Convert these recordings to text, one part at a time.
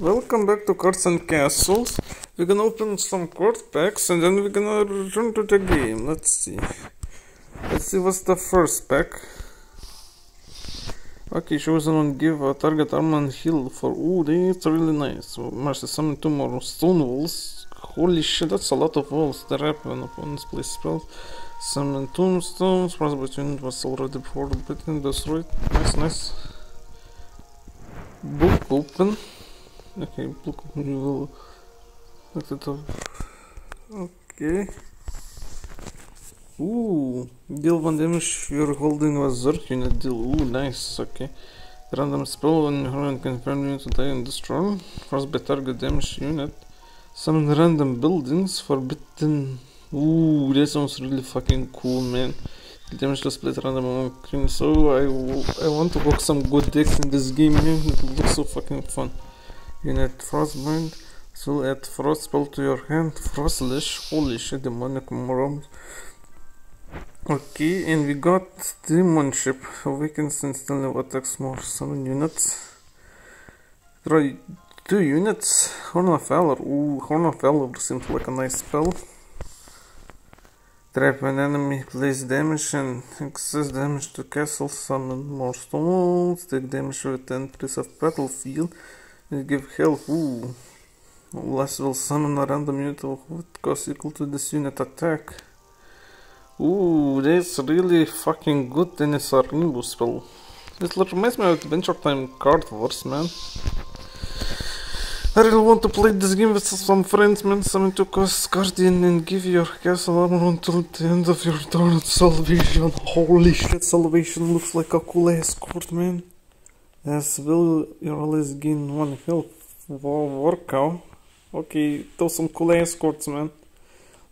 Welcome back to Cards and Castles. We're gonna open some card packs and then we're gonna return to the game. Let's see. Let's see what's the first pack. Okay, chosen one give a target armor and heal for. Ooh, that's really nice. Mercy summon two more stone walls. Holy shit, that's a lot of walls that happen this place spells. Summon tombstones. Cross between was already before the bitten destroyed. Nice, nice. Book open. Okay, will look it up. Okay. Uh, Ooh, deal one damage you're holding a Zerg unit deal. Ooh, nice, okay. Random spell when you confirm unit to die and destroy. First by target damage unit. Summon random buildings, forbidden. Ooh, uh, that sounds really fucking cool, man. The damage to split random among. So I, I want to work some good decks in this game, man. It looks so fucking fun. Unit Frostbind. So add Frost spell to your hand. Frostlash. Holy shit, demonic morons. Okay, and we got Demon Ship. Awakens instantly attacks more summon units. Try two units. Horn of Valor. Ooh, Horn of Valor seems like a nice spell. Trap an enemy, place damage and excess damage to castle, summon more stones, take damage with entries of battlefield, give health. Ooh. Last will summon a random unit with cost equal to this unit attack. Ooh, that's really fucking good and it's a rainbow spell. This reminds me of Adventure Time Card Wars, man. I really want to play this game with some friends, man. Summon to cost Guardian and give your castle armor until the end of your turn Salvation. Holy shit, Salvation looks like a cool escort, man. As will always gain one health. Wow, workout. Okay, those some cool ass cards, man.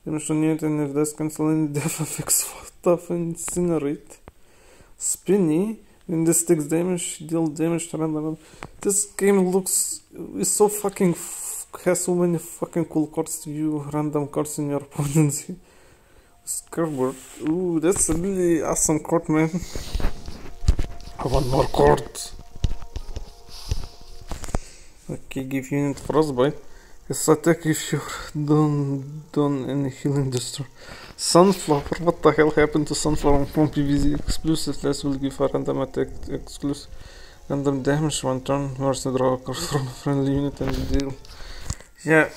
Damage on unit and if that's cancel any death effects, tough incinerate. Spinny. When this takes damage, deal damage to random. This game looks is so fucking has so many fucking cool cards to you, random cards in your opponent's scoreboard. Ooh, that's a really awesome card, man. I want more cards. Okay, give unit frostbite. It's attack if you're done done any healing destroy. Sunflower, what the hell happened to Sunflower from PvZ exclusive? This will give a random attack exclusive random damage one turn. Where's the draw a card from a friendly unit and deal? Yeah,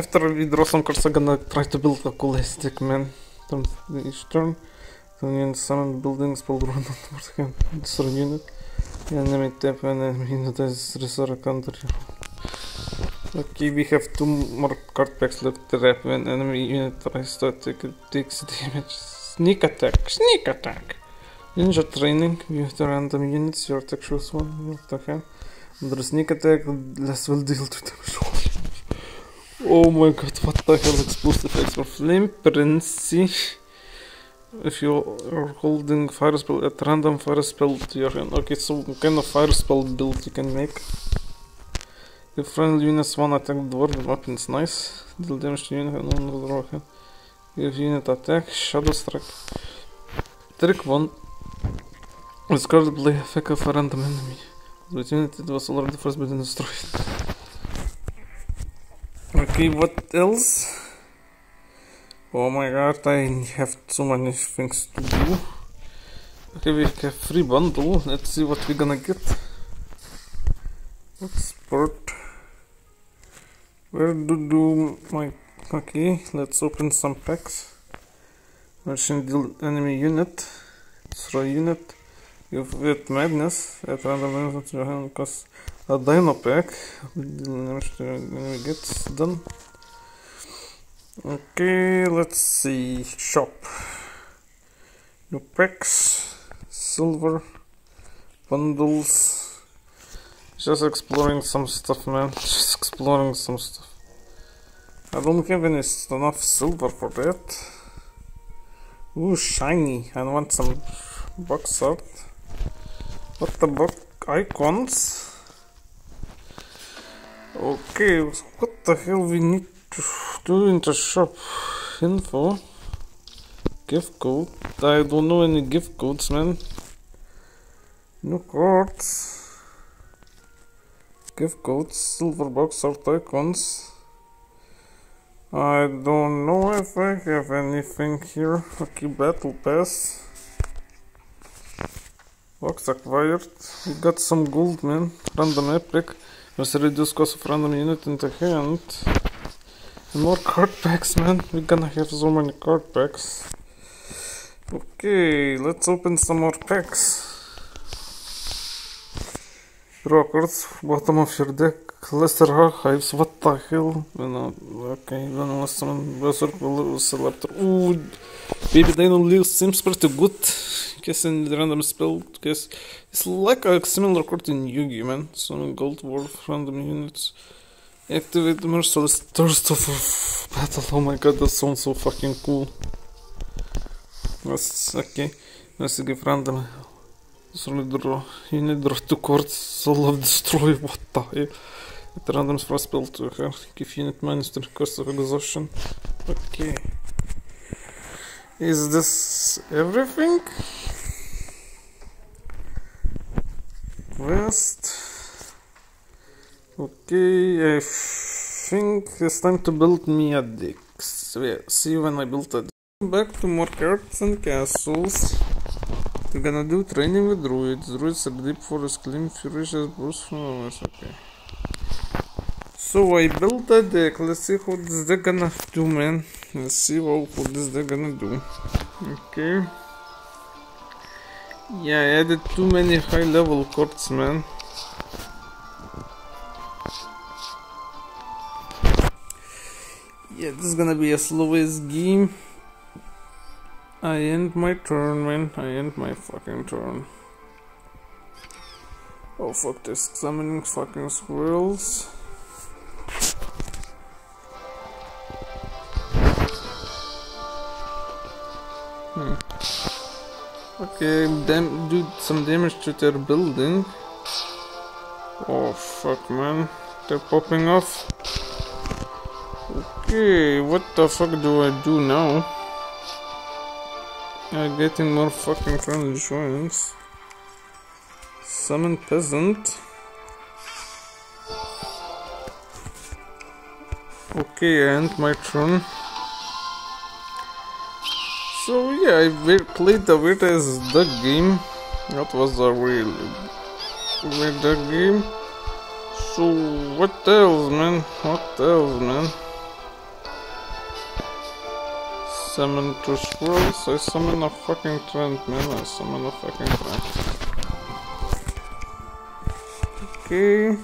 after we draw some cards, I'm gonna try to build a cool man. Turn each turn. Then you summon buildings, build run towards him, destroy unit. Enemy tap and enemy unit is reserve counter. Okay, we have two more card packs left. Trap when enemy unit tries to attack, it takes damage. Sneak attack, sneak attack. Ninja training, you have to random units, your attack shows one, you have to. Under sneak attack, less will deal to damage. oh my god, what the hell explosive effects for Flame Princey. If you are holding fire spell at random fire spell to your hand. Okay, so kind of fire spell build you can make. If friendly units one attack the dwarf weapons, nice. Deal damage to unit and one draw hand. If unit attack, shadow strike. Trick one. Discard play effect of a random enemy. With unit it was already first been destroyed. Okay, what else? Oh my god, I have so many things to do. Okay, we have free bundle. Let's see what we're gonna get. Export. Where to do my... Okay, let's open some packs. Merchant deal enemy unit. Throw unit. Give it madness. At random to your hand because a dino pack. Enemy gets done. Okay, let's see. Shop. New packs. Silver. Bundles. Just exploring some stuff, man. Just exploring some stuff. I don't have enough silver for that. Ooh, shiny. I want some box art. What the book? Icons? Okay, what the hell we need to do in the shop? Info. Gift code. I don't know any gift codes, man. No cards. Gift codes, silver box or icons. I don't know if I have anything here. Okay, battle pass. Box acquired. We got some gold, man. Random epic. There's a reduced cost of random unit in the hand. And more card packs, man. We're gonna have so many card packs. Okay, let's open some more packs. Records, bottom of your deck. Lester Archives, what the hell? You know, okay, then last one, Berserk Selector. Ooh, Baby Dino Leo seems pretty good. Guessing the random spell, guess it's like a similar card in Yugi, man. Some gold worth random units. Activate Merciless Thirst of Battle. Oh my god, that sounds so fucking cool. That's okay. Let's give random Solid draw. You need draw two cards, solo destroy. What the hell? It randoms a spell to her. Give unit minus to the cost of exhaustion. Okay. Is this everything? West. Okay, I think it's time to build me a deck. So yeah, see when I build a deck. Back to more cards and castles. We're gonna do training with druids. Druids are deep forest, clean, furious, bruce. Okay. So I built a deck. Let's see what this deck gonna do, man. Let's see what, what this deck gonna do. Okay. Yeah, I added too many high level cards, man. Yeah, this is gonna be a slowest game. I end my turn, man. I end my fucking turn. Oh fuck this, summoning fucking squirrels. Hmm. Okay, dam do some damage to their building. Oh fuck man, they're popping off. Okay, what the fuck do I do now? I'm getting more fucking friendly joints. Summon peasant. Okay, and my turn. So yeah, I played the weirdest duck game. That was a real weird game. So what else, man? What else, man? Summon two squirrels, I summon a fucking trend, man, I summon a fucking trend. Okay.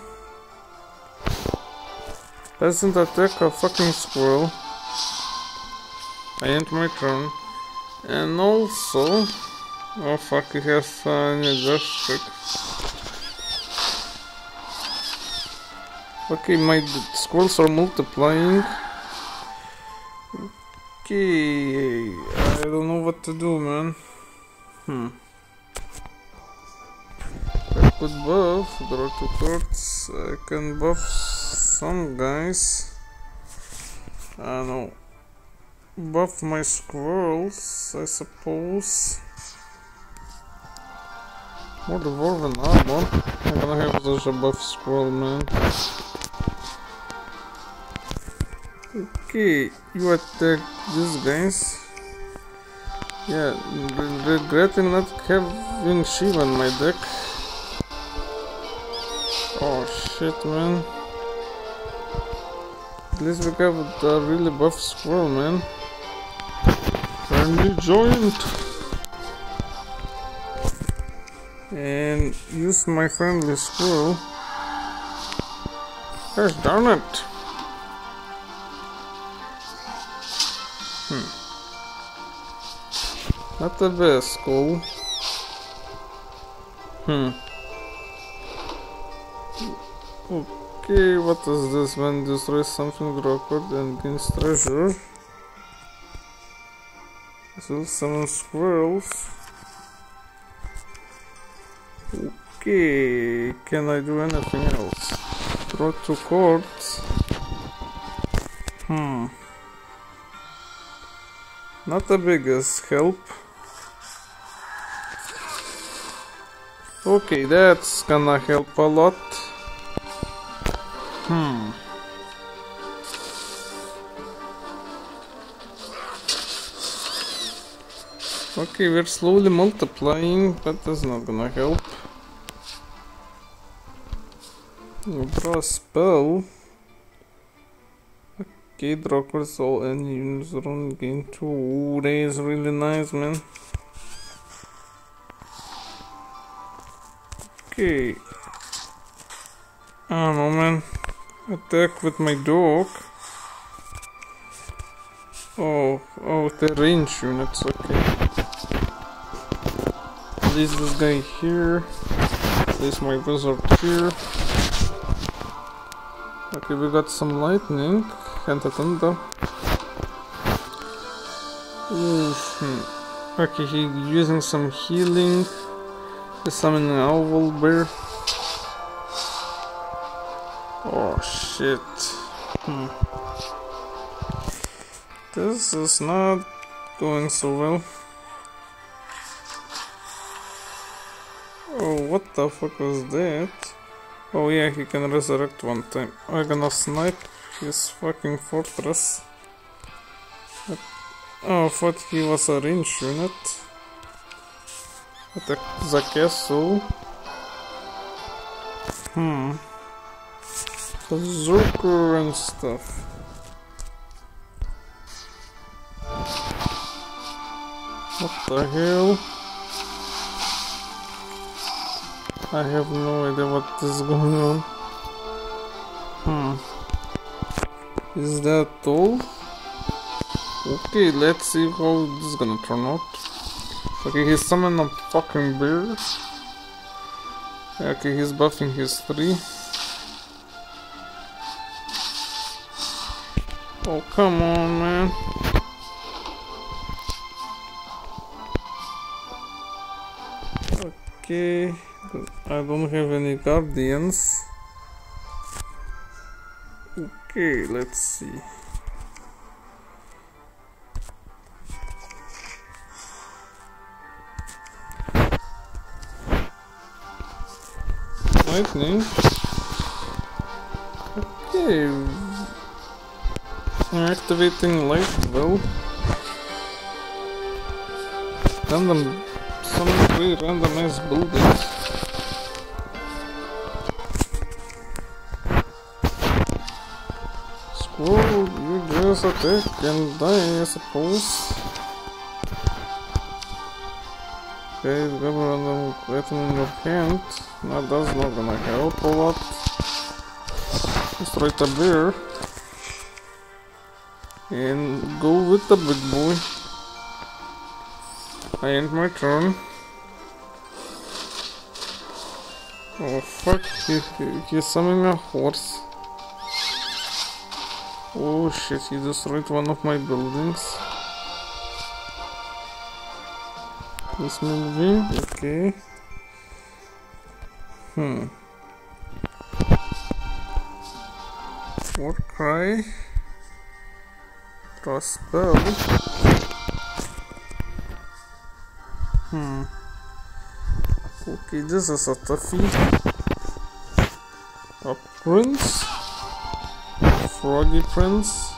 Doesn't attack a fucking squirrel. I end my turn. And also... Oh fuck, he has uh, an adjust Okay, my squirrels are multiplying. Okay, I don't know what to do, man. Hmm. I could buff, draw two cards. I can buff some guys. I don't know. Buff my squirrels, I suppose. More dwarven armor. I'm gonna have such a buff squirrel, man. Okay, you attack these guys. Yeah, regretting not having Shiva in my deck. Oh shit, man. At least we have a really buff squirrel, man. Friendly joint. And use my friendly squirrel. Gosh darn it. Hmm. Not the best, school. Hmm. Okay, what is this? When destroys something record and gains treasure. So summon squirrels. Okay, can I do anything else? Draw two cards. Hmm. Not the biggest help. Okay, that's gonna help a lot. Hmm. Okay, we're slowly multiplying, but that's not gonna help. Draw a spell. Okay, draw crystal and use run gain two. Ooh, that is really nice, man. Okay. I don't know, man. Attack with my dog. Oh, oh, the range units, okay. Place this guy here. Place my wizard here. Okay, we got some lightning and a thunder. Hmm. Okay, he's using some healing. He's summoning an owl bear. Oh shit. Hmm. This is not going so well. Oh, what the fuck was that? Oh yeah, he can resurrect one time. I'm gonna snipe his fucking fortress. Oh, I thought he was a range unit. Attack the castle. Hmm. Berserker and stuff. What the hell? I have no idea what is going on. Hmm. Is that all? Okay, let's see how this is gonna turn out. Okay, he's summoning a fucking bear. Okay, he's buffing his 3. Oh, come on, man. Okay. I don't have any guardians. Okay, let's see. Lightning. Okay. Activating light though. Random some three randomized buildings. Well, you just attack and die, I suppose. Okay, the random item in your hand. Now that's not gonna help a lot. Destroy the bear. And go with the big boy. I end my turn. Oh fuck, he, he, he's summoning a horse. Oh shit, he destroyed one of my buildings. This moving, okay. Hmm. War cry. Draw. Hmm. Okay, this is a toughie. Prince. Froggy Prince.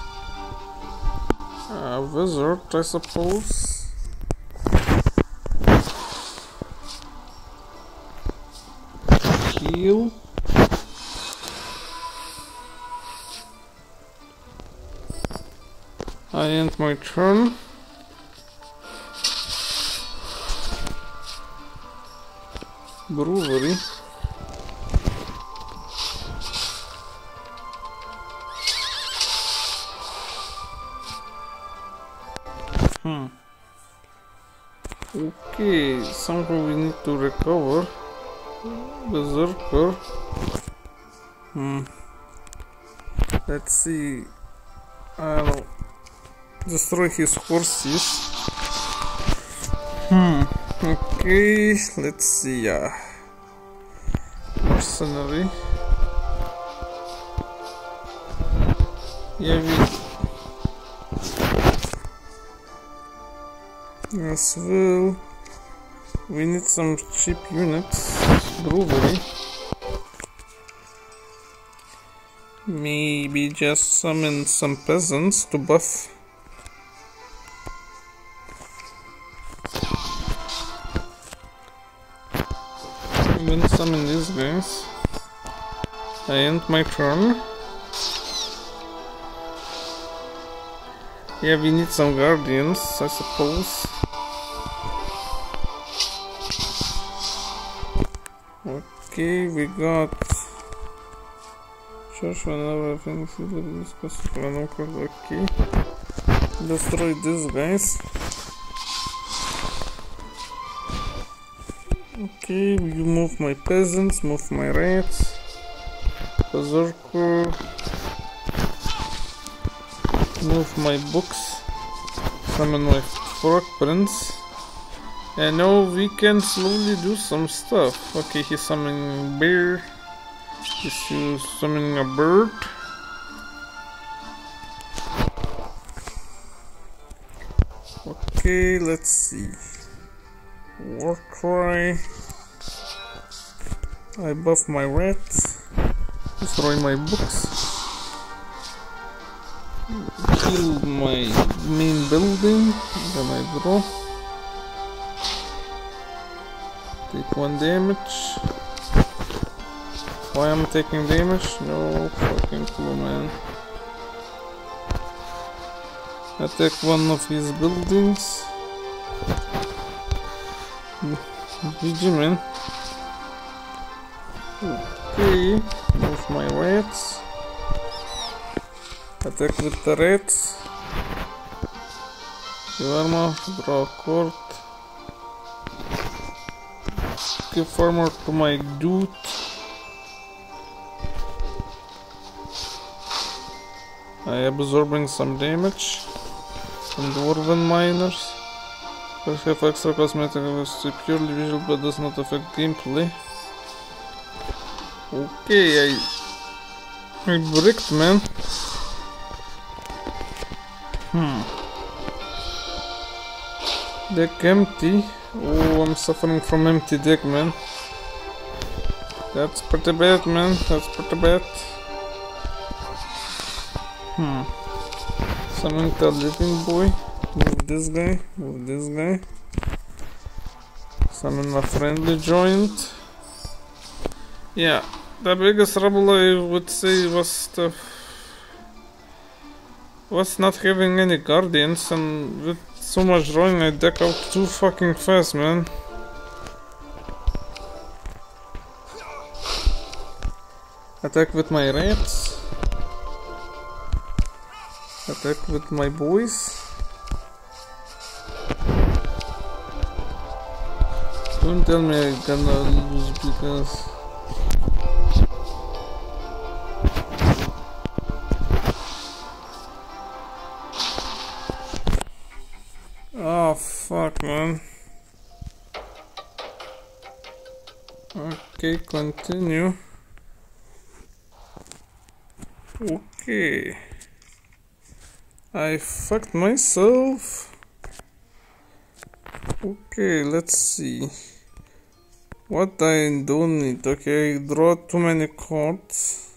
A wizard, I suppose. Heal. I end my turn. Brewery. Somehow we need to recover. Berserker. Hmm. Let's see. I'll destroy his horses. Hmm. Okay, let's see. Uh, mercenary. Yeah, we As well, we need some cheap units. Brewery. Maybe just summon some peasants to buff. Even summon these guys. I end my turn. Yeah, we need some guardians, I suppose. Okay, we got Church whenever things discuss okay. Destroy these guys. Okay, you move my peasants, move my rats. Berserker. Move my books. Summon my frog prince. And now we can slowly do some stuff. Okay, he's summoning bear. He's summoning a bird. Okay, let's see. War cry. I buff my rats. Destroy my books. Kill my main building. Then I draw. Take one damage. Why am I taking damage? No fucking clue, man. Attack one of his buildings. GG, man. Okay, move my rats. Attack with the rats. Armor, draw a court. Give armor to my dude. I absorbing some damage from dwarven miners. But have extra cosmetic is purely visual but does not affect gameplay. Okay, I I bricked man. Hmm. Deck empty. Oh, I'm suffering from empty deck, man. That's pretty bad, man. That's pretty bad. Hmm. The living boy. Move this guy. Move this guy. Summon a friendly joint. Yeah, the biggest trouble I would say was the was not having any guardians and with so much drawing I deck out too fucking fast man. Attack with my rats. Attack with my boys. Don't tell me I'm gonna lose because Oh fuck man. Okay, continue. Okay. I fucked myself. Okay, let's see. What I don't need. Okay, draw too many cards.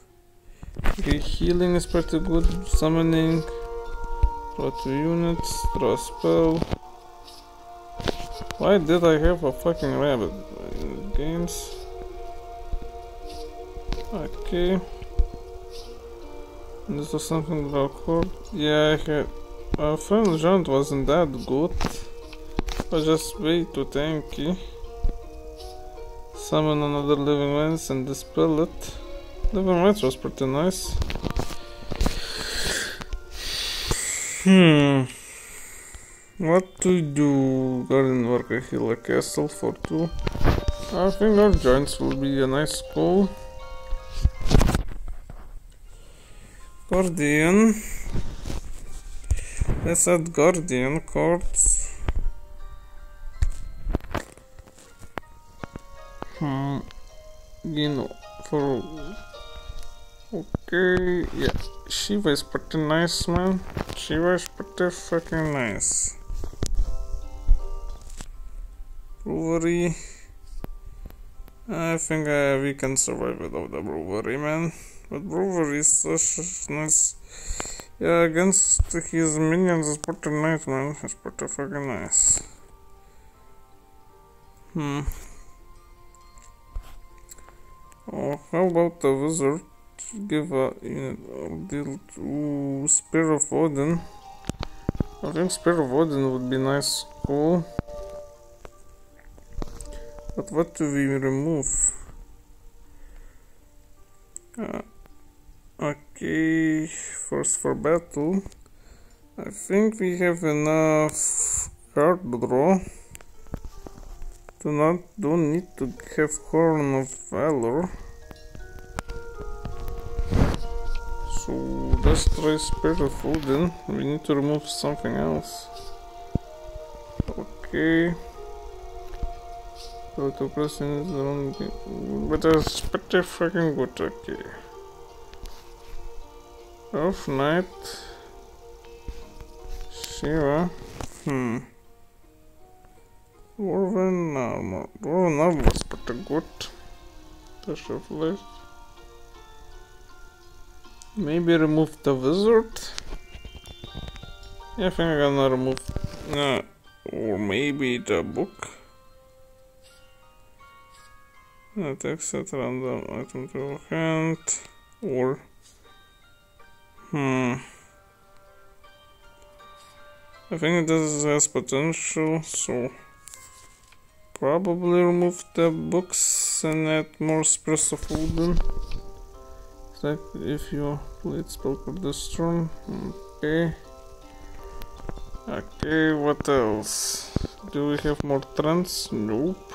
Okay, healing is pretty good. Summoning. Two units. Draw a spell. Why did I have a fucking rabbit? Games. Okay. This was something awkward. Yeah, I had. Uh, Final Giant wasn't that good. But just way too tanky. Summon another Living Lens and dispel it. Living Lens was pretty nice. Hmm. What to do? Garden Worker heal a castle for two. I think our giants will be a nice goal. Guardian. Let's add Guardian cards. Hmm. You know, for. Okay, yeah. Shiva is pretty nice, man. Shiva is pretty fucking nice. Brewery. I think uh, we can survive without the brewery, man. But Brewer is such nice. Yeah, against his minions is pretty nice, man. It's pretty fucking nice. Hmm. Oh, how about the wizard? Give a unit deal to Spear of Odin. I think Spear of Odin would be nice, cool. But what do we remove? Uh, okay, first for battle. I think we have enough card draw. Do not don't need to have Horn of Valor. So let's try Spear of Odin. We need to remove something else. Okay. So to press in is the wrong game. But that's pretty fucking good, okay. Off Knight. Shiva. Hmm. Dwarven armor. Dwarven armor was pretty good. Of light. Maybe remove the wizard. I think I'm gonna remove. No, or maybe the book. Attacks at random item to hand. Or. Hmm. I think this has potential, so probably remove the books and add more Spears of Odin. Like if you played this turn. Okay. Okay, what else? Do we have more trends? Nope.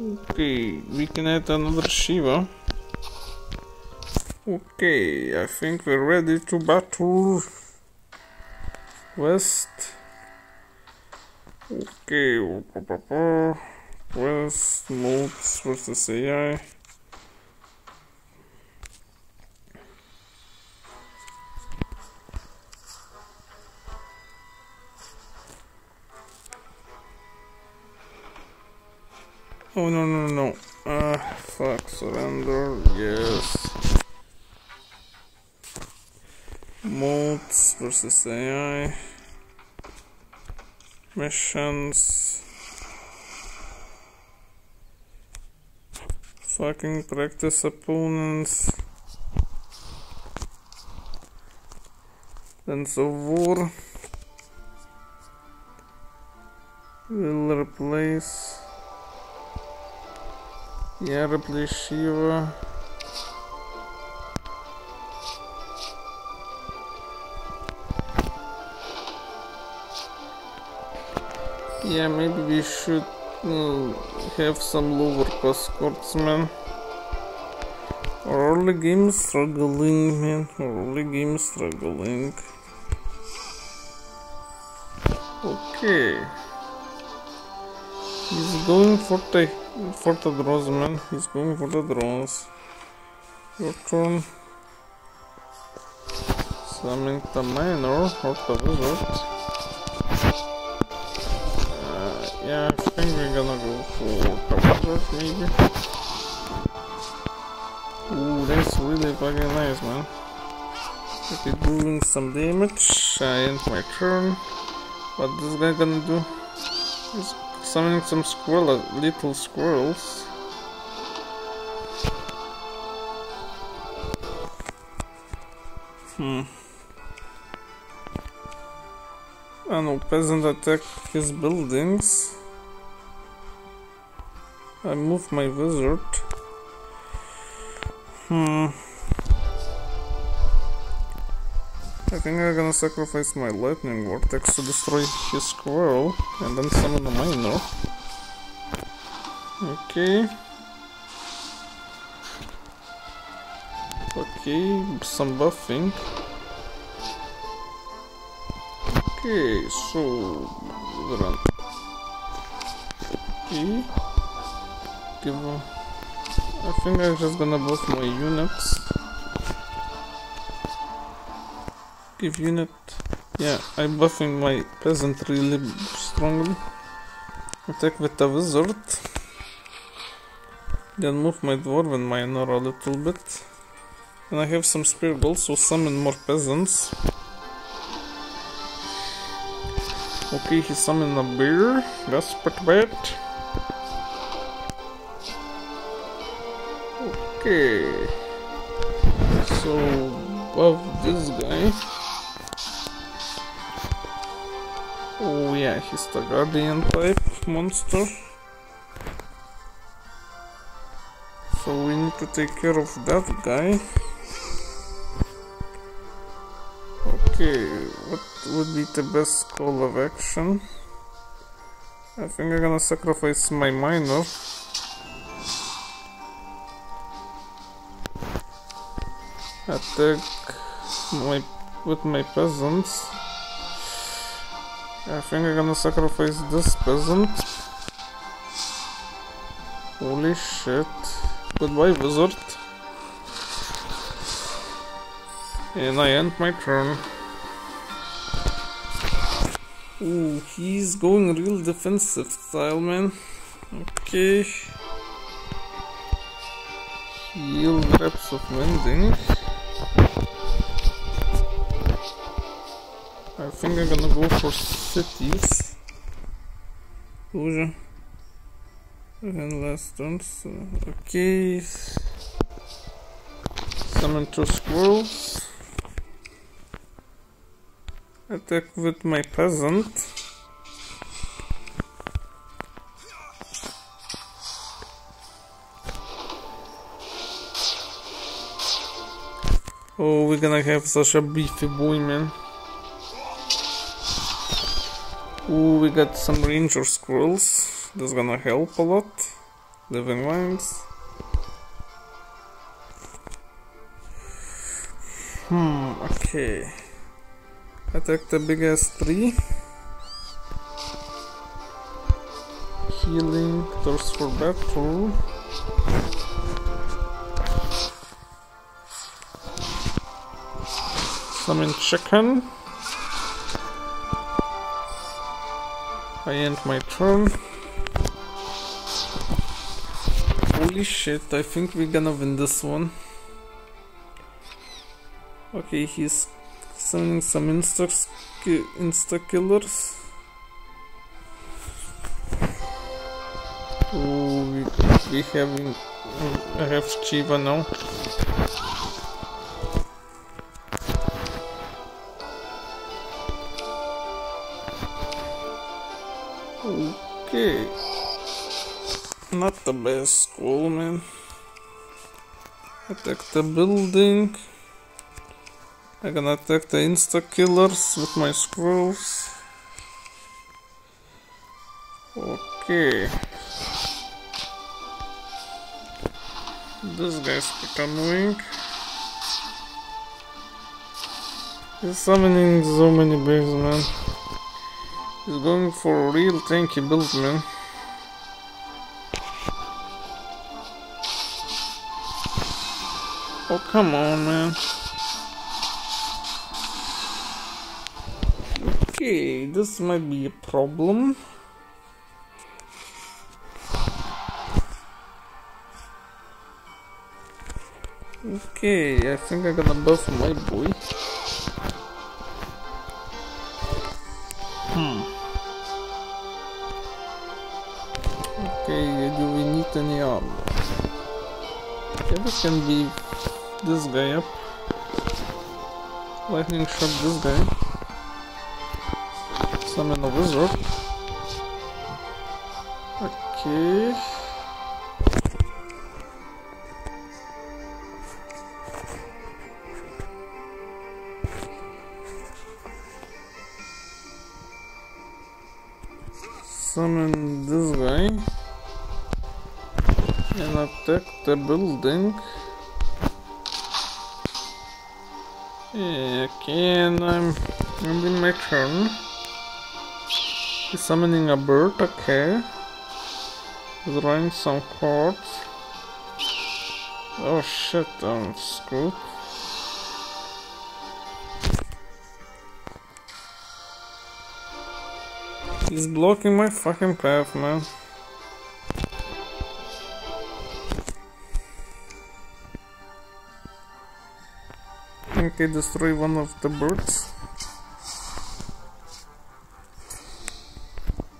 Okay, we can add another Shiva. Okay, I think we're ready to battle. West. Okay, West modes versus AI. Oh no no no. Ah, fuck, surrender, yes. Modes versus AI. Missions. Fucking practice opponents. Dance of War. Will replace. Yeah, replace Shiva. Yeah, maybe we should uh, have some lower cost swordsmen. Early game struggling, man. Early game struggling. Okay. He's going for the for the draws, man. He's going for the draws. Uh, Your turn. Summon the minor or the wizard. Yeah, I think we're gonna go for Cover maybe. Ooh, that's really fucking nice, man. Okay, doing some damage. I end my turn. What this guy gonna do? He's summoning some squirrel, little squirrels. Hmm. I know, peasant attack his buildings. I move my wizard. Hmm. I think I'm gonna sacrifice my lightning vortex to destroy his squirrel and then summon a minor. Okay. Okay, some buffing. Okay, so run. Okay. Give a, I think I'm just gonna buff my units. Give unit. Yeah, I'm buffing my peasant really strongly. Attack with the wizard. Then move my dwarven miner a little bit. And I have some spare gold, so summon more peasants. Okay, he summoned a bear. That's pretty bad. Okay. So, above this guy. Oh yeah, he's the guardian type monster. So we need to take care of that guy. Okay, what would be the best call of action? I think I'm gonna sacrifice my miner. Attack my with my peasants. I think I'm gonna sacrifice this peasant. Holy shit. Goodbye, wizard. And I end my turn. Ooh, he's going real defensive style, man. Okay. Heal reps of mending. I think I'm gonna go for cities. Cluj and ones Okay. Summon two squirrels. Attack with my peasant. Oh, we're gonna have such a beefy boy, man. Ooh, we got some ranger squirrels. That's gonna help a lot. Living lens. Hmm, okay. Attack the big ass tree. Healing, thirst for battle. Summon chicken. I end my turn. Holy shit, I think we're gonna win this one. Okay, he's summoning some insta, insta killers. Oh, we, we having I have Shiva now. Best school, man. Attack the building. I'm gonna attack the insta killers with my scrolls. Okay. This guy's annoying. He's summoning so many bears, man. He's going for a real tanky build, man. Oh, come on, man. Okay, this might be a problem. Okay, I think I'm gonna buff my boy. Hmm. Okay, do we need any armor? Okay, this can be this guy up. Lightning shot this guy. Summon a wizard. Okay. Summon this guy and attack the building. And I'm ending my turn. Summoning a bird, okay. Drawing some cards. Oh shit, I'm screwed. He's blocking my fucking path, man. Okay, destroy one of the birds.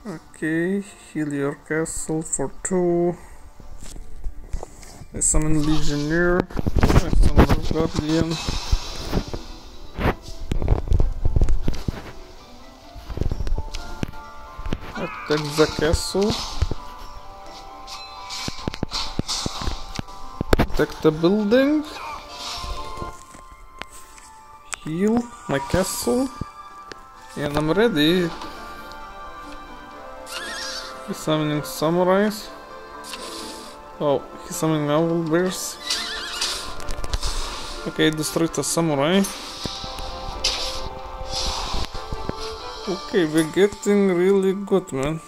Okay, heal your castle for two. I summon Legionnaire. I summon Guardian. Attack the castle. Attack the building. Heal my castle. And I'm ready. He's summoning samurais. Oh, he's summoning owl bears. Okay, destroyed the samurai. Okay, we're getting really good, man.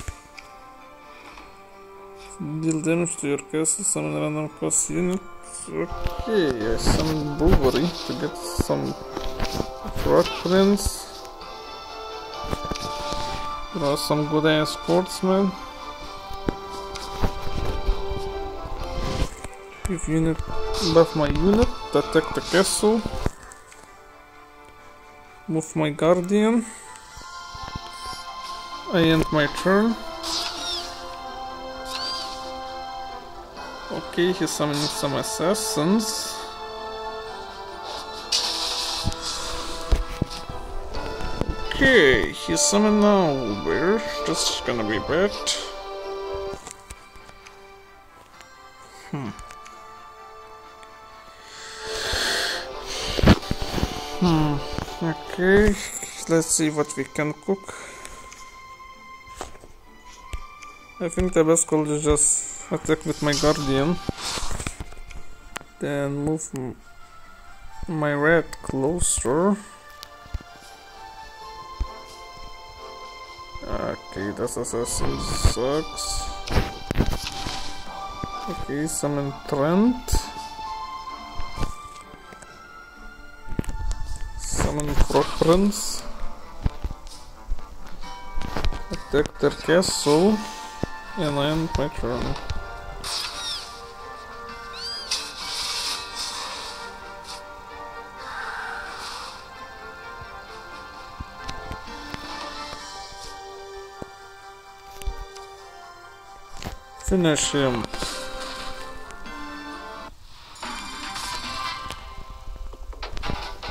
Deal damage to your castle, summon random cost unit. Okay, I summoned Bulbury to get some rock prints. Draw some good ass man. If unit buff my unit, attack the castle. Move my guardian. I end my turn. Okay, he's summoning some assassins. Okay, he's summoning now. Where? That's gonna be bad. Hmm. Hmm. Okay, let's see what we can cook. I think the best call is just attack with my guardian. Then move my red closer. Okay, this assassin sucks. Okay, summon Trent. Summon Frog Prince. Attack their castle. And I am quite sure. Finish him.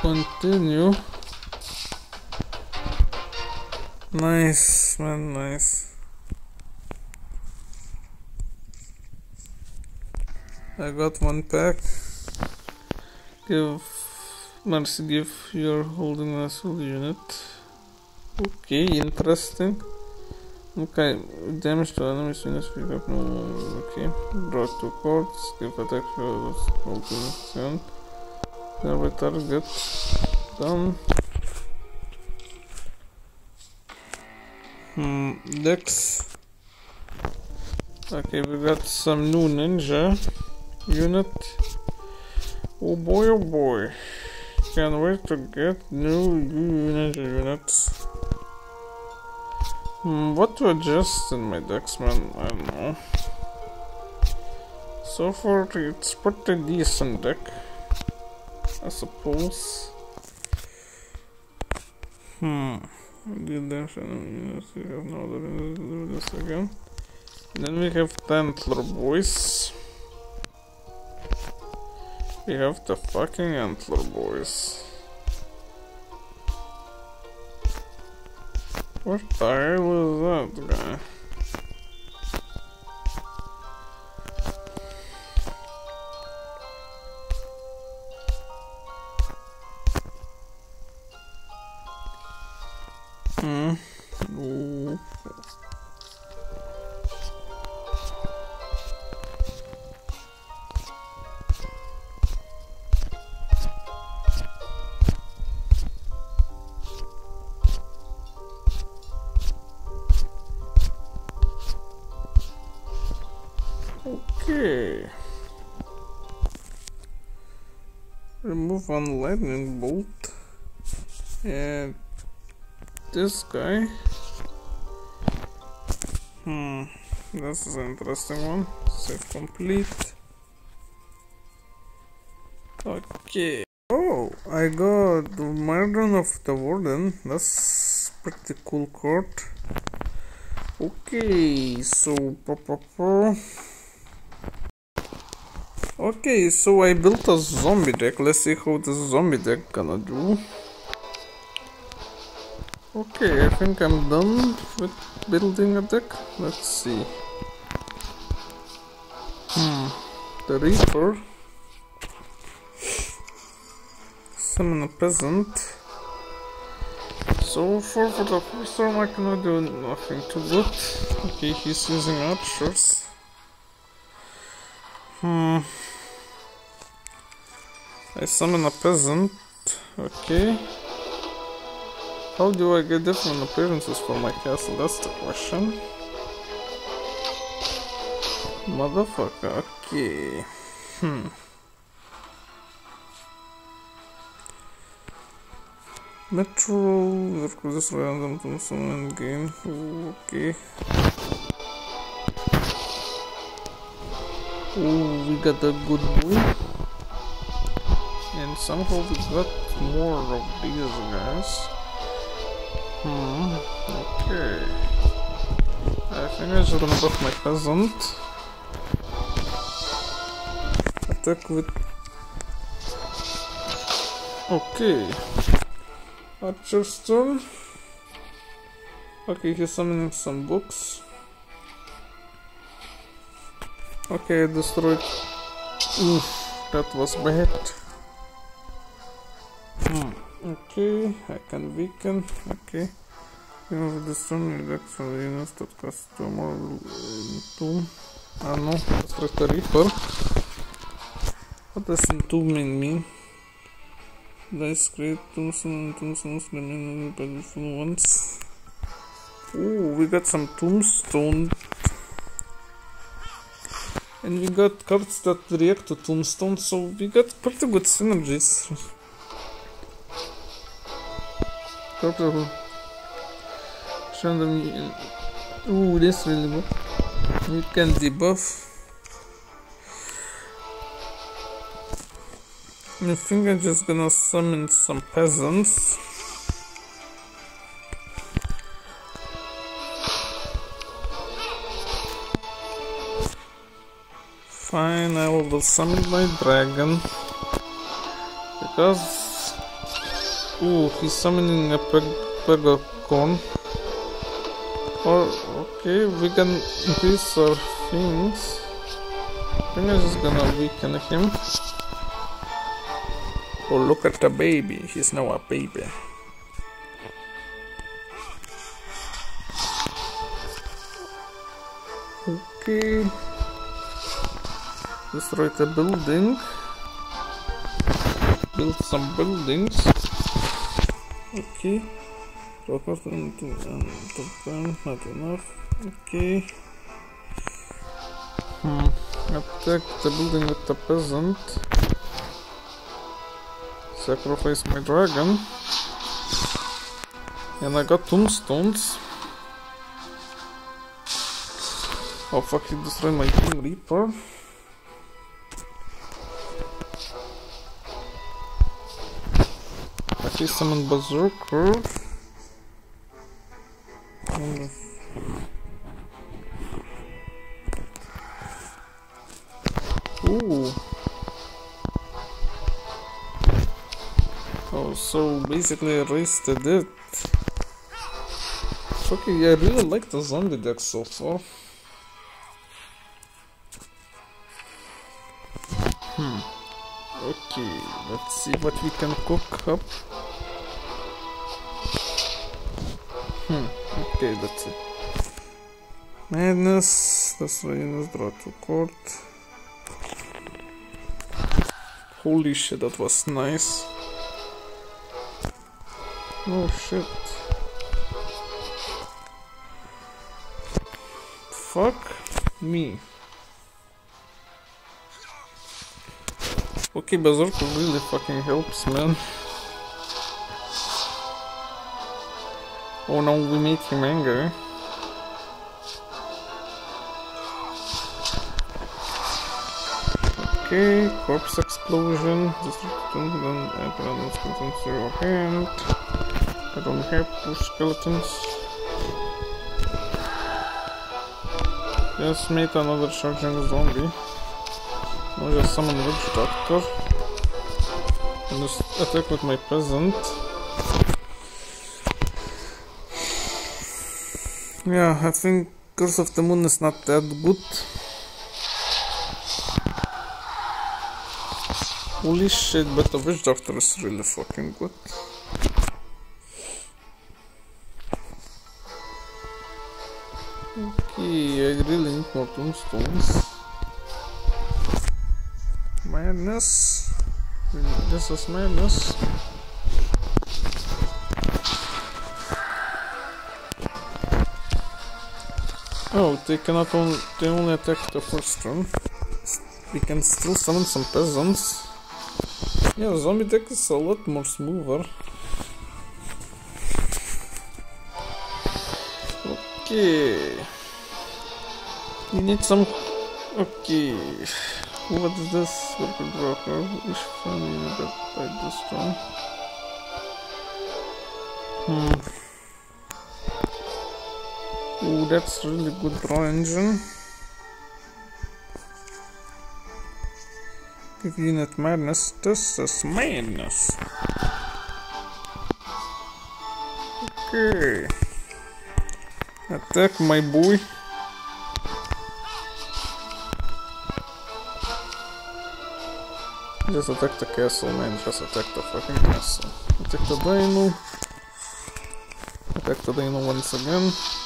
Continue. Nice, man, nice. I got one pack. Give Mercy give your holding muscle unit. Okay, interesting. Okay, damage to enemies units pick up no okay. Draw two cards, give attack for unit. Never target. Done. Hmm, Dex. Okay, we got some new ninja unit. Oh boy, oh boy. Can't wait to get new ninja units. Hmm, what to adjust in my decks, man? I don't know. So far, it's pretty decent deck. I suppose. Hmm. Did units, we have no other do this again. Then we have Antler Boys. We have the fucking Antler Boys. What the hell is that guy? Remove one lightning bolt. And this guy. Hmm, this is an interesting one. Save complete. Okay. Oh, I got Murder of the Warden. That's pretty cool card. Okay, so Okay, so I built a zombie deck. Let's see how this zombie deck gonna do. Okay, I think I'm done with building a deck. Let's see. Hmm, the Reaper. Summon a peasant. So far for the first turn I cannot do nothing too good. Okay, he's using archers. Hmm. I summon a peasant. Okay. How do I get different appearances for my castle? That's the question. Motherfucker, okay. Hmm. Metro, this random to summon game. Okay. Oh, we got a good boy and somehow we got more of these guys. Hmm, okay. I think I gonna buff my peasant. Attack with... Okay. Archer's turn. Okay, he's summoning some books. Okay, destroyed... Oof, that was bad. Hmm. Okay, I can weaken. Okay. You know, the stone reduction units that cost two more tomb. No, that's the reaper. What does entombment mean? Dice create tombstone and tombstones remain powerful ones. Ooh, we got some tombstone. And we got cards that react to tombstone, so we got pretty good synergies. Purple. Show them. Ooh, this really good. You can debuff. I think I'm just gonna summon some peasants. Fine, I will summon my dragon. Because Ooh, he's summoning a peg Pegacorn. Or, oh, okay, we can increase our things. I'm just gonna weaken him. Oh, look at the baby. He's now a baby. Okay. Destroy the building. Build some buildings. Okay. On to um, to not enough. Okay. Hmm. Attack the building with the peasant. Sacrifice my dragon. And I got tombstones. Oh fuck, he destroyed my Grim Reaper. Summon Berserker. Ooh. Oh, so basically I wasted it. Okay, I really like the zombie deck so far. Hmm. Okay, let's see what we can cook up. Okay, that's it. Madness, that's Venus, draw to court. Holy shit, that was nice. Oh shit. Fuck me. Okay, Berserker really fucking helps, man. Oh no, we make him angry. Okay, corpse explosion. Just then apparatus comes to your hand. I don't have push skeletons. Just meet another charging zombie. Now just summon Witch Doctor. And just attack with my present. Yeah, I think Curse of the Moon is not that good. Holy shit, but the Witch Doctor is really fucking good. Okay, I really need more tombstones. Madness. This is madness. Oh, they cannot only they only attack the first turn. We can still summon some peasants. Yeah, zombie deck is a lot more smoother. Okay. We need some. Okay. What is this? Worker broker. Which family that I destroy? Hmm. That's really good draw engine. Give unit madness. This is madness. Okay. Attack my boy. Just attack the castle, man. Just attack the fucking castle. Attack the dino. Attack the dino once again.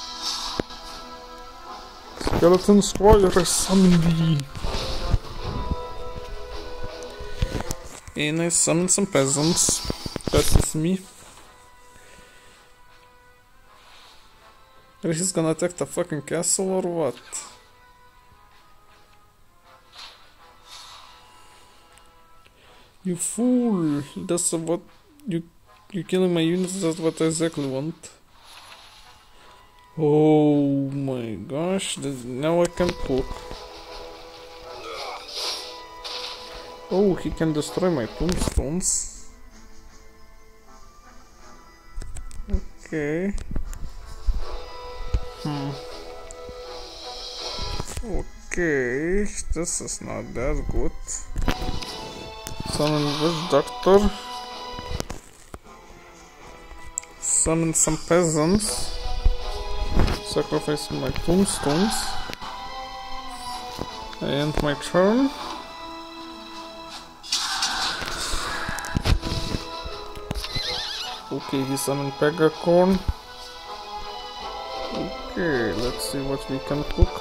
Skeleton Squire summon thee. And I summon some peasants. That is me. Are he's gonna attack the fucking castle or what? You fool! That's what you you killing my units. That's what I exactly want. Oh my gosh! Now I can cook. Oh, he can destroy my tombstones. Okay. Hmm. Okay, this is not that good. Summon Witch Doctor. Summon some peasants. Sacrifice my tombstones. I end my turn. Okay, he summoned Pegacorn. Okay, let's see what we can cook.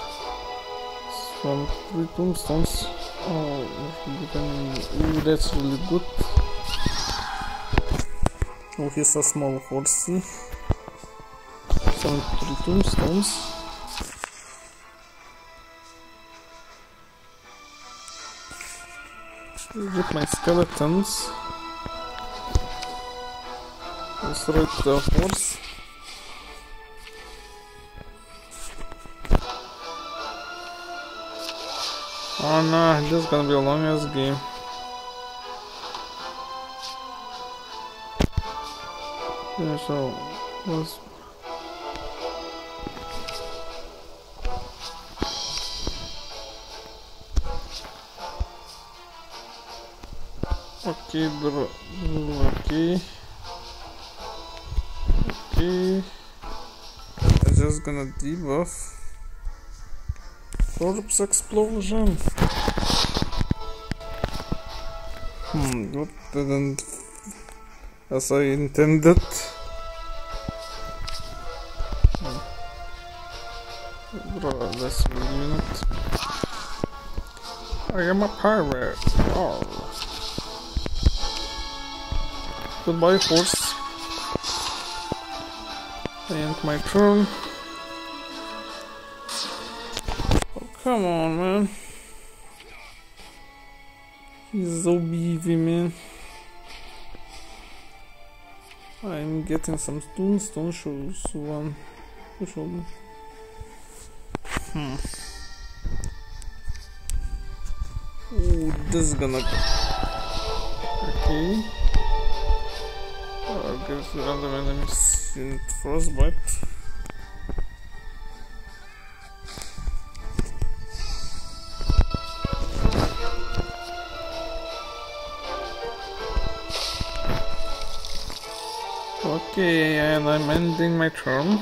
From three tombstones. Oh, ooh, that's really good. Oh, he's a small horsey. Some tombstones. Get my skeletons. Destroy the horse. Oh no, this is gonna be a long ass game. Yeah, so let's Okay, bro. Okay. Okay. I'm just gonna debuff. Corpse explosion. Hmm, what didn't as I intended. Hmm. Bro, let's wait a minute. I am a pirate. Oh. Goodbye, horse. And my turn. Come on, man. He's so beefy, man. I'm getting some tombstone shows. One. Which one? Hmm. Oh, this is gonna. Okay. Enemies frostbite. Okay, and I'm ending my turn.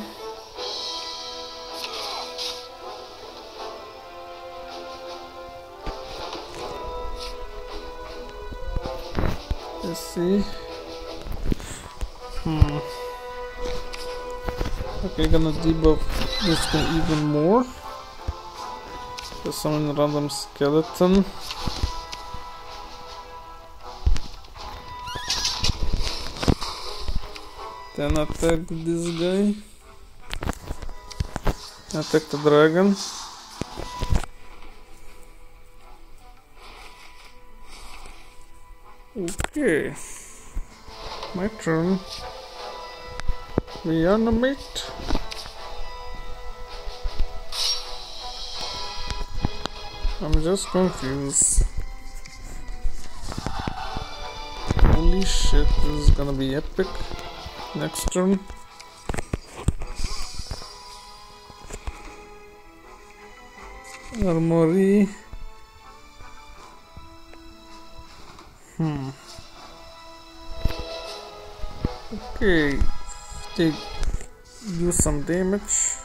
Let's see. Okay, gonna debuff this guy even more. Just summon random skeleton. Then attack this guy. Attack the dragon. Okay. My turn. Reanimate. I'm just confused. Holy shit, this is gonna be epic. Next turn. Armory. Hmm. Okay. Take do some damage.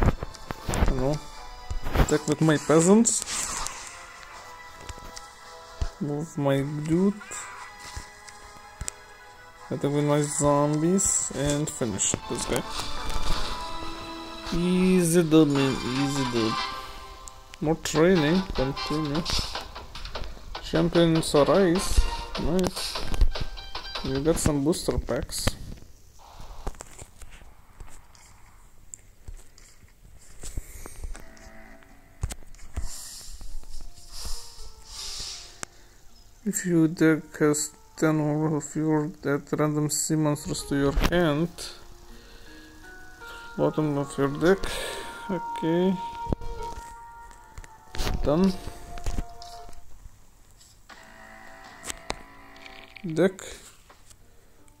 I know. Attack with my peasants. Move my dude. Attack with my zombies and finish this guy. Easy dude man, easy dude. More training, continue. Champions Arise. Nice. You got some booster packs. If you deck has 10 or fewer that random sea monsters to your hand, bottom of your deck. Okay. Done. Deck.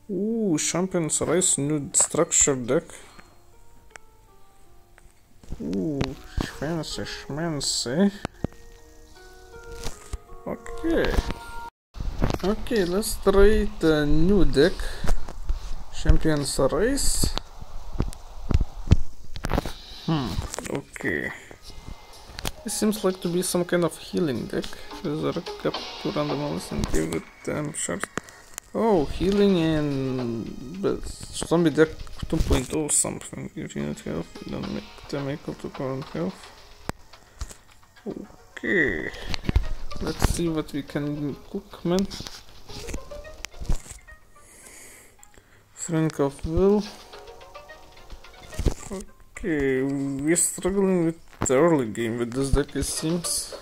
Ooh, Champion's Rise new structure deck. Ooh, fancy schmancy. Okay. Okay, let's try the new deck. Champion's Rise. Hmm, okay. It seems like to be some kind of healing deck. Resurrect up to randomness and give it um, shards. Oh, healing and zombie deck 2.0 something. Give unit health, then make them equal to current health. Okay. Let's see what we can cook, man. Strength of will. Okay, we're struggling with the early game with this deck, it seems.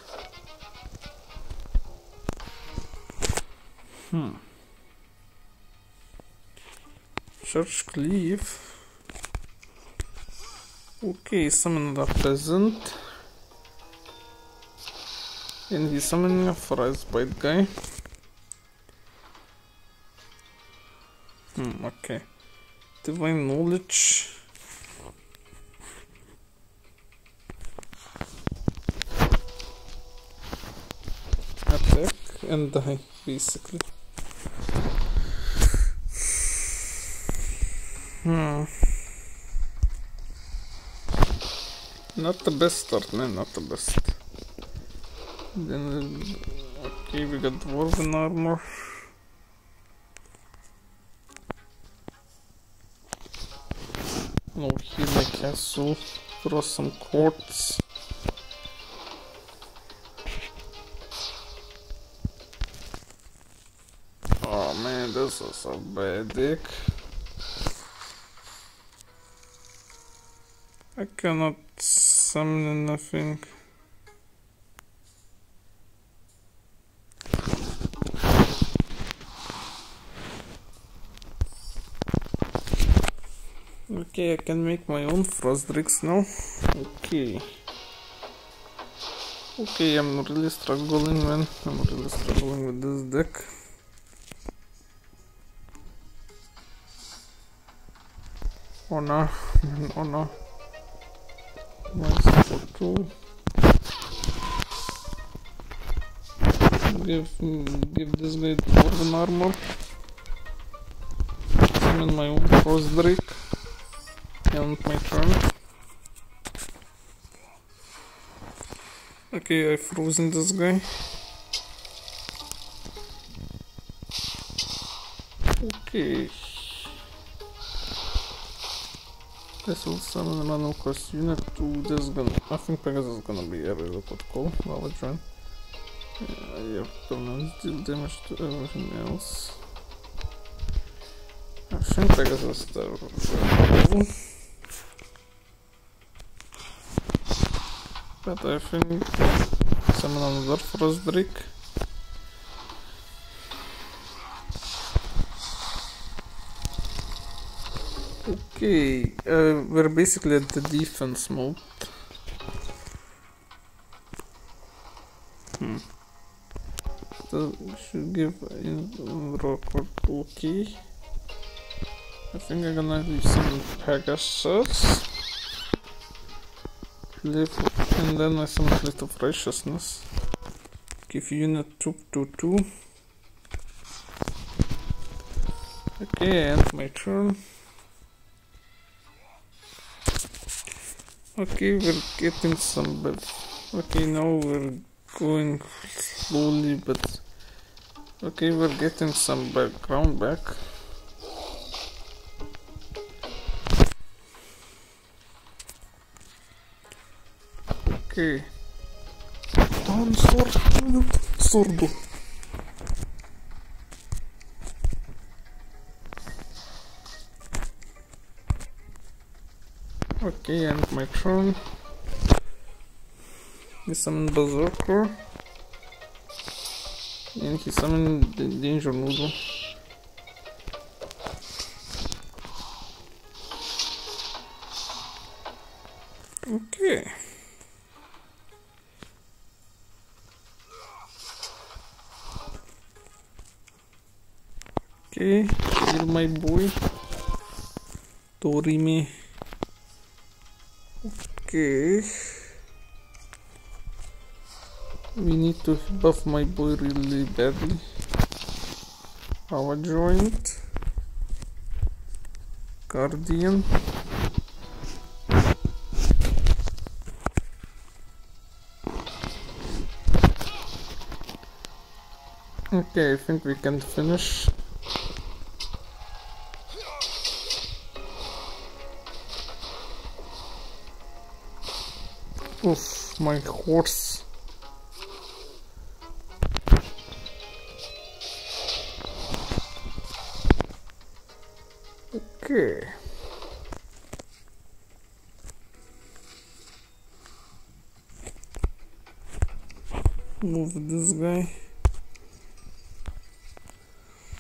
Hmm. Church Cleave. Okay, summon a peasant. And he's summoning a frostbite guy. Hmm, okay. Divine knowledge. Attack and die, basically. Hmm. Not the best start, man, not the best. Then, okay, we got dwarven armor. No heal my castle. Throw some quartz. Oh man, this is a bad deck. I cannot summon nothing. Okay, I can make my own Frost Drakes now. Okay. Okay, I'm really struggling, man. I'm really struggling with this deck. Oh no, oh no. For two. Give, give this guy dwarven armor. Summon my own frost my turn. Okay, I've frozen this guy. Okay. This will summon a manual cost unit to this gun. I think Pegasus is gonna be a really good call. Well, let's run. Uh, yeah, permanent deal damage to everything else. I think Pegasus is the But I think summon another frost drake. Okay, uh, we're basically at the defense mode. Hmm. So we should give in record okay. I think I'm gonna use some Pegasus. Live and then I summon Fleet of Righteousness. Give unit 2 to 2. Okay, end my turn. Okay, we're getting some but okay now we're going slowly but okay we're getting some background back. que tan sordo, sordo. Okay, and my turn. He summoned Berserker. And he summoned the Danger Noodle. Okay, kill my boy. Torime. Okay. We need to buff my boy really badly. Power joint. Guardian. Okay, I think we can finish. Oof, my horse. Okay. Move this guy.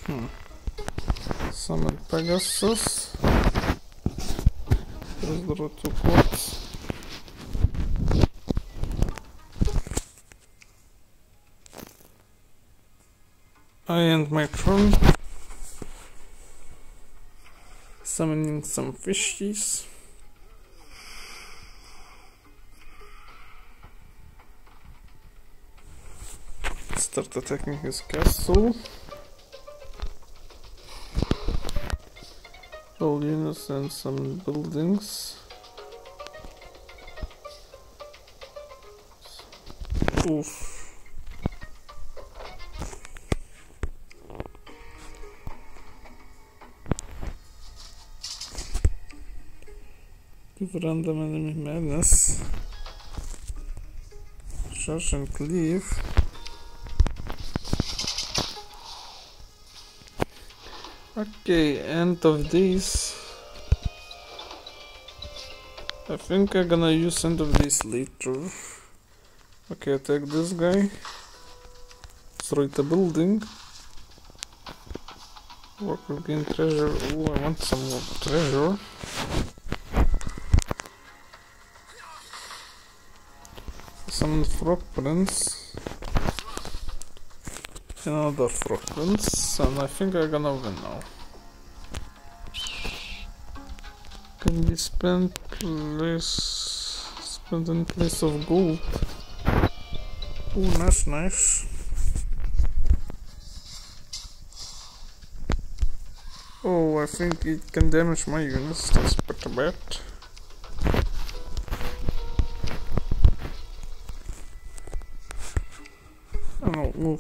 Hmm. Summon Pegasus. There's the two ports. I end my turn. Summoning some fishies. Start attacking his castle. All units and some buildings. Oof. Random enemy madness. Charge and cleave. Okay, end of this. I think I'm gonna use end of this later. Okay, attack this guy. Destroy the building. Work will gain treasure. Oh, I want some more treasure. Summon Frog Prince. Another Frog Prince, and I think I'm gonna win now. Can be spent place spent in place of gold. Oh, that's nice. Oh, I think it can damage my units. That's pretty bad.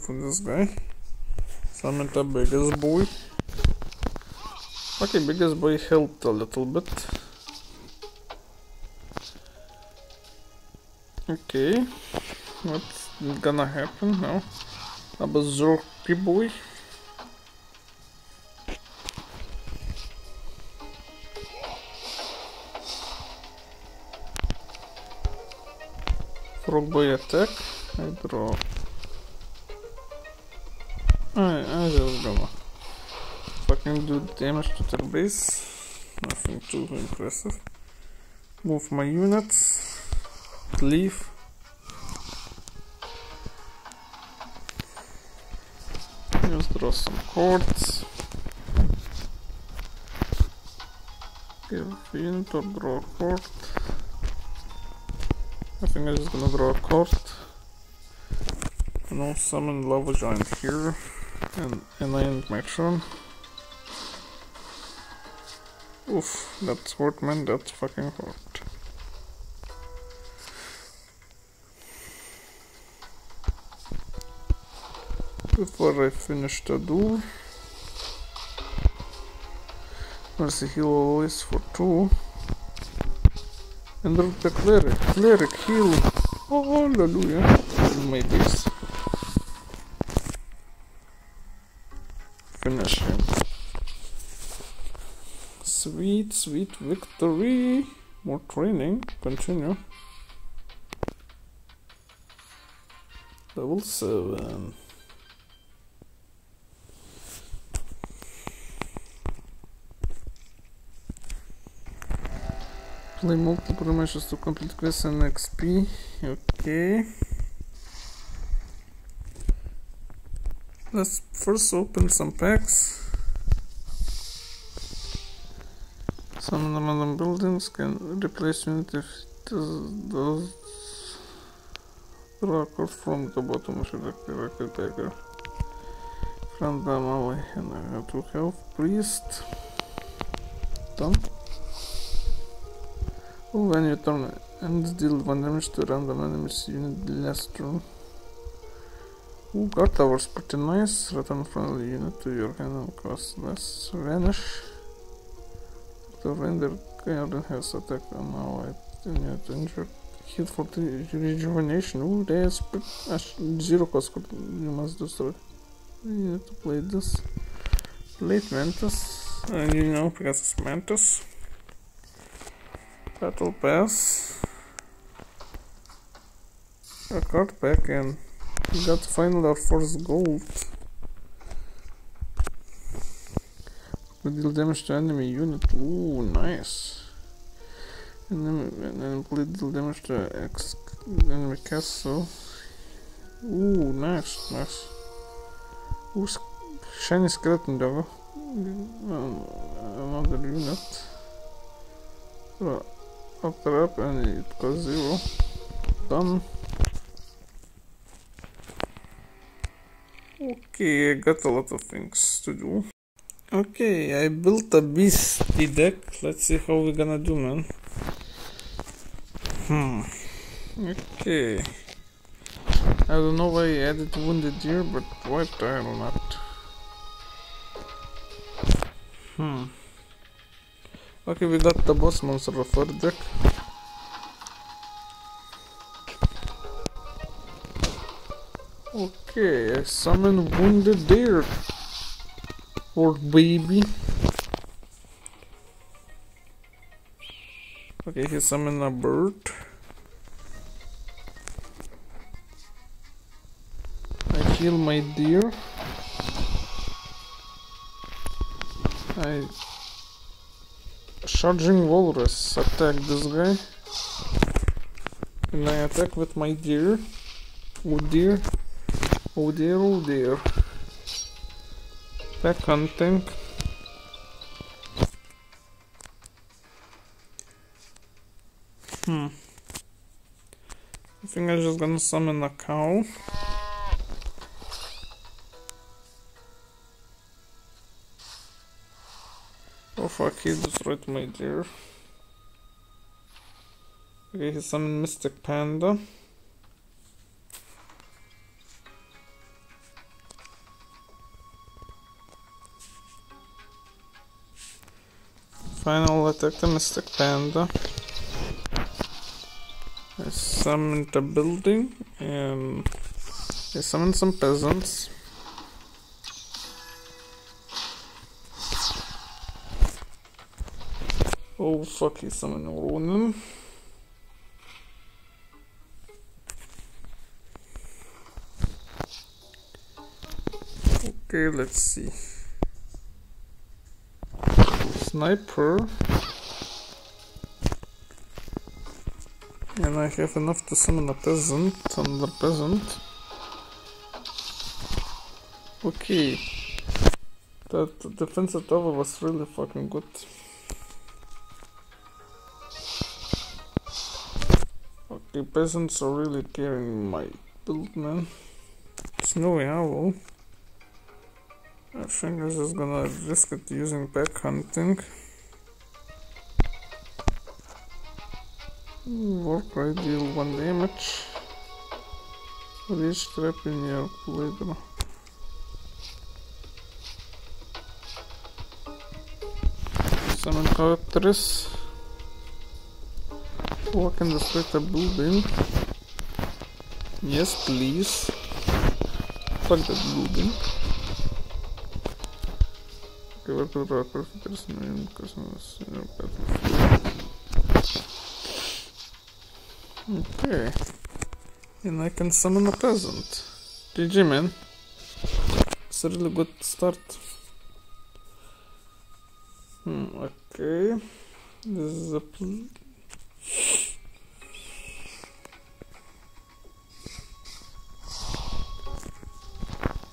For this guy. Summon the biggest boy. Okay, biggest boy helped a little bit. Okay, what's gonna happen now? A berserky boy. Frog boy attack. I draw. Fucking do damage to their base. Nothing too impressive. Move my units. Leave. Just draw some cards. Give unit or draw a. I think I'm just gonna draw a card. And I'll summon Lava Giant here and an Iron Metron. Oof, that's hurt man, that's fucking hurt. Before I finish the duel, Mercy heal always for two. And the cleric, cleric heal. Oh, hallelujah. My base. Sweet, victory. More training. Continue. Level 7. Play multiple matches to complete quests and XP. Okay. Let's first open some packs. Some of the modern buildings can replace unit if it does, from the bottom of the record dagger. From the ally and I have to health priest. Done. When you turn and deal one damage to random enemies unit last turn. Ooh, guard tower's pretty nice. Return friendly unit to your hand and cost less. Vanish. The render garden has attack on allied unit injured. Hit for the rejuvenation. Ooh, uh, zero cost. You must destroy. You need to play this. Late Mantis. And you know, because it's Mantis. Battle Pass. A card pack and we got finally our first gold. We deal damage to enemy unit. Ooh, nice. And then, and then we deal damage to X enemy castle. Ooh, nice, nice. Ooh, shiny skeleton dog. Another unit. So, after up and it costs zero. Done. Okay, I got a lot of things to do. Okay, I built a beastie deck. Let's see how we're gonna do, man. Hmm. Okay. I don't know why I added wounded deer, but why the hell not? Hmm. Okay, we got the boss monster of our deck. Okay, I summon wounded deer. Baby. Okay, he summoned a bird. I kill my deer. I charging walrus attack this guy. And I attack with my deer. Oh dear. Oh dear, oh dear. Back hunting. Hmm. I think I'm just gonna summon a cow. Oh fuck, he destroyed my deer. Okay, he summoned Mystic Panda. Attack the Mystic Panda. I summoned a building and I summoned some peasants. Oh fuck, he summoned Ronin. Okay, let's see. Sniper. And I have enough to summon a peasant, another peasant. Okay. That er defensive tower was really fucking good. Okay, peasants are really carrying my build, man. Snowy Owl. I think I'm just gonna risk it using pack hunting. Warcry deal 1 damage. Reach trap in your playground. Summon characters. Walk in the street a building. Yes, please. Fuck that building. Okay, the rapper there's battlefield. Okay. And I can summon a peasant. GG man. It's a really good start. Hmm, okay. This is a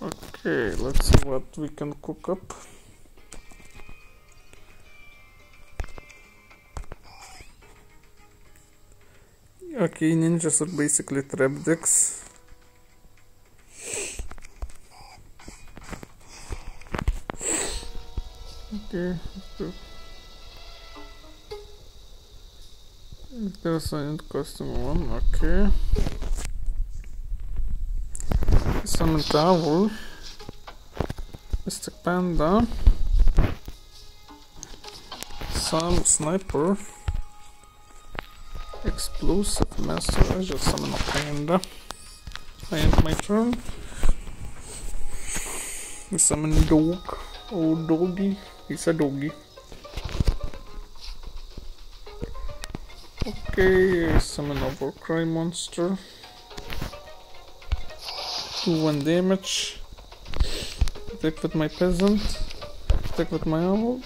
Okay, let's see what we can cook up. Okay, ninjas are basically trap decks. Okay, there's an custom one, okay. Summon Towel, Mystic Panda, some Sniper. Explosive Master. I just summon a panda. I end my turn. We summon dog. Oh, doggy. He's a doggy. Okay, I summon a Warcry monster. Do one damage. Attack with my peasant. Attack with my owl.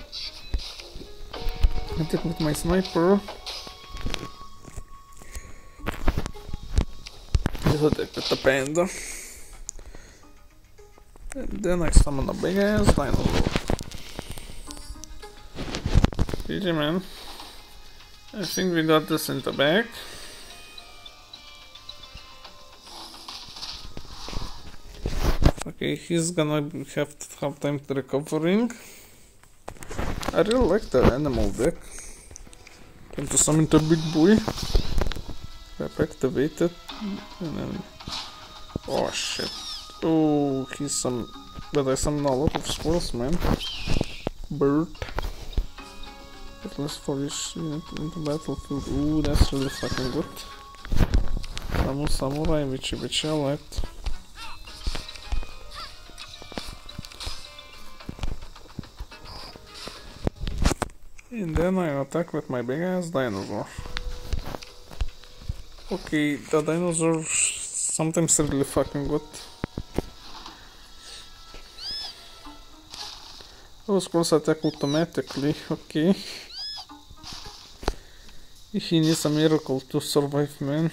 Attack with my sniper. With the panda. And then I summon a big ass dinosaur. GG man. I think we got this in the bag. Okay, he's gonna have to have time to recovering. I really like the animal deck. Time to summon the big boy. Activated. And then... Oh shit. Oh, he's some... But I summon a lot of squirrels, man. Bird. At least for each unit battlefield. Ooh, that's really fucking good. Samu Samurai, which, which I liked. And then I attack with my big ass dinosaur. Okay, the dinosaurs sometimes really fucking good. Those cross attack automatically, okay. He needs a miracle to survive, man.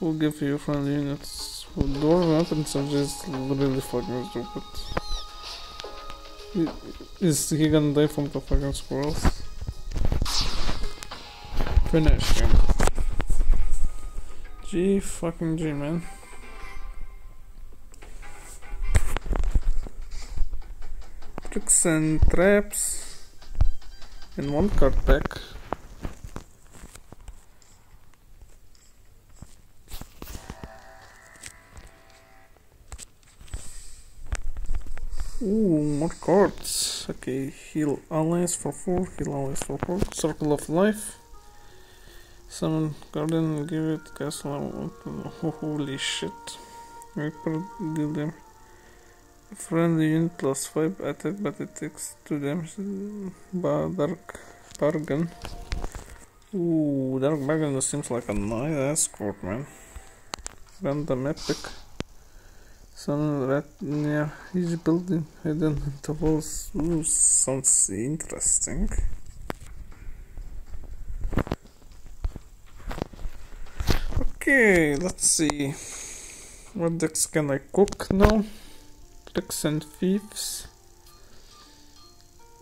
We'll give you friendly units. Door weapons are just really fucking stupid. Is he gonna die from the fucking squirrels? Finish him. G fucking G, man. Tricks and traps in one card pack. Ooh, more cards. Okay, heal allies for 4, heal allies for 4. Circle of life. Summon garden, give it castle. Holy shit. Reaper, deal them. Friendly unit plus 5 attack, but it takes 2 damage. Ba dark bargain. Ooh, dark bargain seems like a nice escort, man. Random epic. Some rat near each building hidden in walls. Ooh, sounds interesting. Okay, let's see. What decks can I cook now? Tricks and thieves.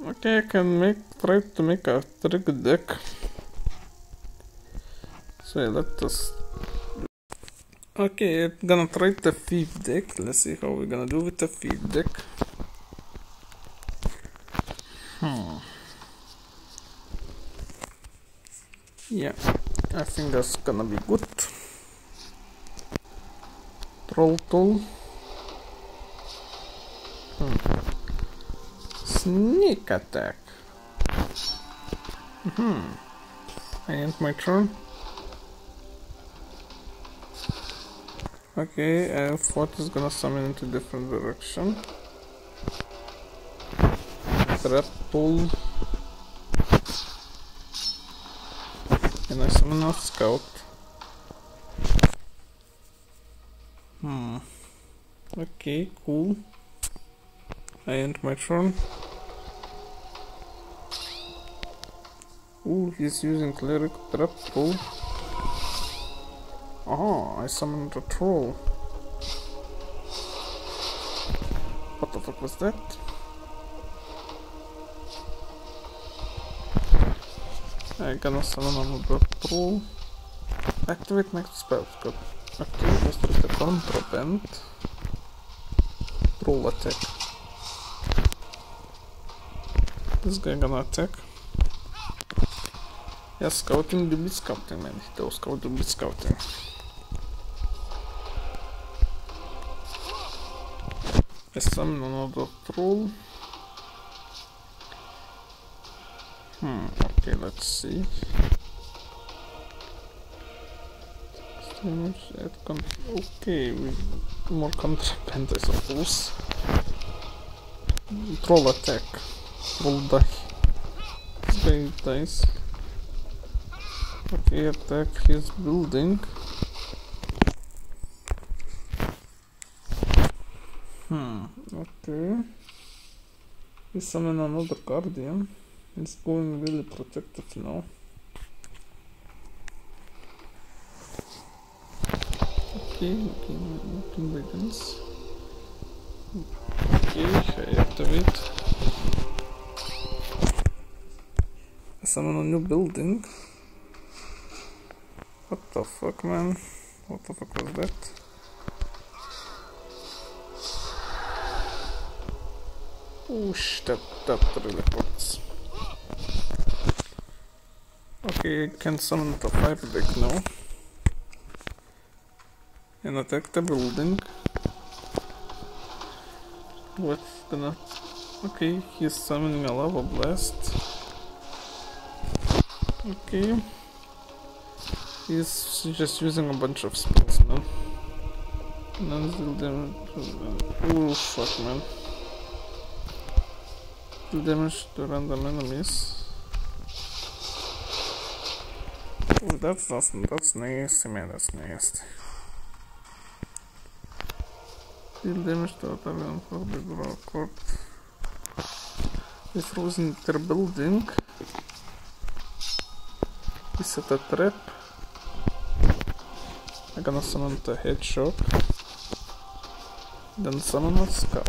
Okay, I can make try to make a trick deck. So let us Okay, I'm gonna try the thief deck. Let's see how we're gonna do with the thief deck. Hmm. Yeah, I think that's gonna be good. Troll tool. Hmm. Sneak attack. Hmm. I end my turn. Okay, uh, Fort is gonna summon into different direction. Trap. And I summon a scout. Hmm. Okay, cool. I end my turn. Ooh, he's using cleric trap pull. Oh, I summoned a troll. What the fuck was that? I gonna summon another troll. Activate next spell. Activate the contraband. Troll attack. This guy gonna attack. Yeah, scouting do be scouting, man. Those scout do be scouting. I summon another troll. Hmm, okay, let's see. Okay, more contraband, I suppose. Troll attack. Troll die. This dies. Okay, attack his building. Hmm, okay. We summon another guardian. It's going really protective now. Okay, okay, open begins. Okay, I activate. Summon a new building. What the fuck, man? What the fuck was that? Oh, Oosh, that, that really hurts. Okay, I can summon the fire deck now. And attack the building. What's gonna... Okay, he's summoning a lava blast. Okay. He's just using a bunch of spells now. Non-deal damage. Oh fuck man damage to random enemies. Oh, that's, that's, that's nasty, man, that's nasty. Bildiğim işte Italian for the Grow Corp is losing their building. Is it a trap? I'm gonna summon the headshot. Then summon a scout.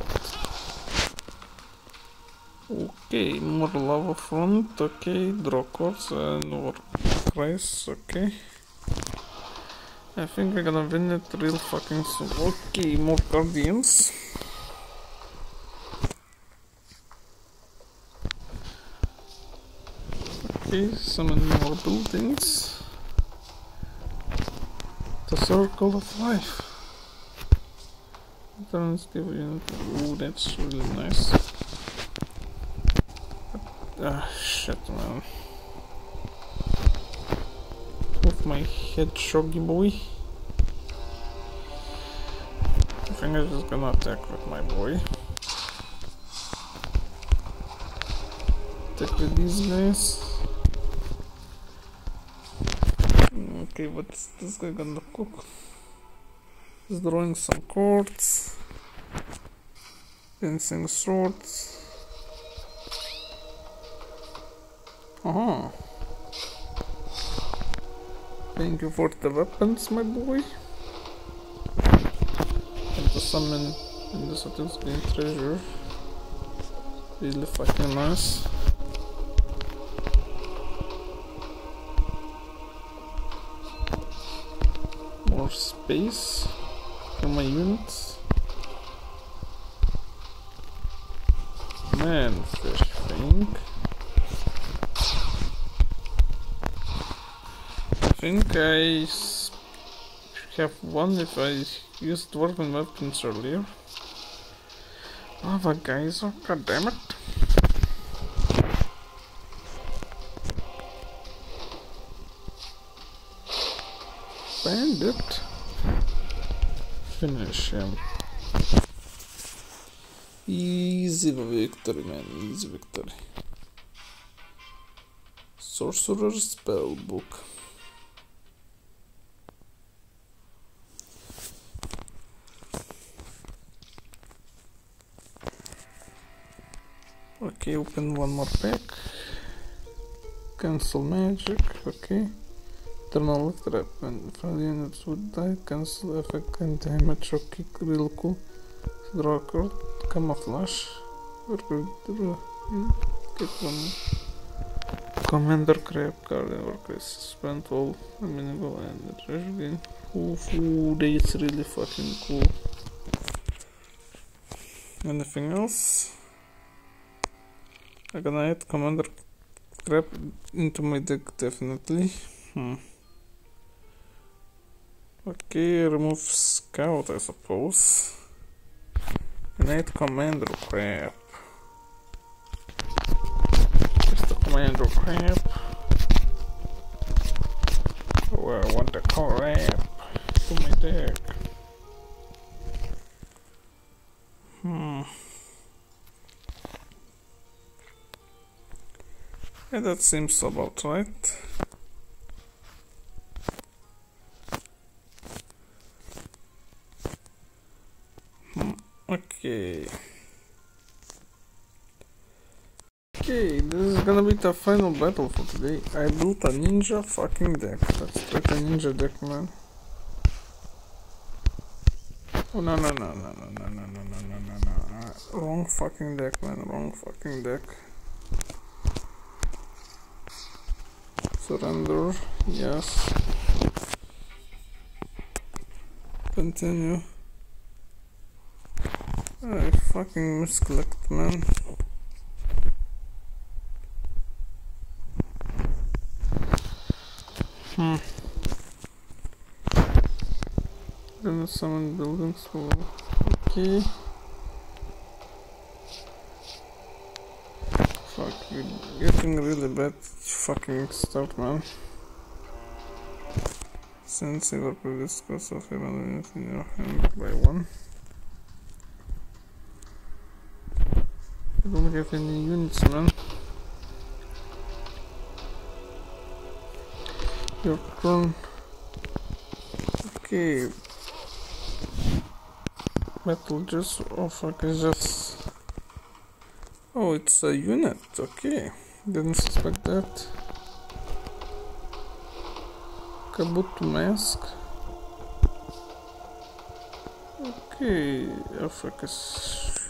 Okay, more lava front, okay, draw cords and more price, okay. I think we're gonna win it real fucking soon. Okay, more guardians. Okay, summon more buildings. The circle of life. Give you. Ooh, that's really nice. Ah, shit, man. With my hedgehoggy boy. I'm just gonna attack with my boy. Attack with these guys. Okay, what's this guy gonna cook? He's drawing some cards. Dancing swords. Uh-huh. Thank you for the weapons, my boy. Summon in the Saturn's Green treasure. Really fucking nice. More space for my units. Man, fish thing. I think I have one if I used dwarven weapons earlier. Lava geyser, god damn it. Bandit. Finish him. Easy victory, man. Easy victory. Sorcerer Spellbook. Okay, open one more pack. Cancel magic, okay. Eternal trap and friendly units would die. Cancel effect and damage, okay, real cool. Draw a card, camouflage. Going to get one. Commander crab card and work is spend all amenable and the treasure gain. Ooh, ooh, that's really fucking cool. Anything else? I'm gonna add Commander crab into my deck definitely. Hmm. Okay, remove Scout I suppose. Add Commander crab. Just the Commander crab. Oh, I want the crap to my deck. Hmm. Yeah, that seems about right. Hmm, okay. Okay, this is gonna be the final battle for today. I built a ninja fucking deck. Let's try the ninja deck, man. Oh no no no no no no no no no no no no. Uh, wrong fucking deck, man. Wrong fucking deck. Surrender. Yes. Continue. I fucking misclicked, man. Hmm. Gonna summon buildings for okay. Fuck, you're really bad fucking start, man. Since were previous cost of even in your hand by one. You don't have any units, man. Your turn. Okay. Metal just oh fuck is just Oh, it's a unit. Okay. Didn't suspect that. Kabuto mask. Okay, focus.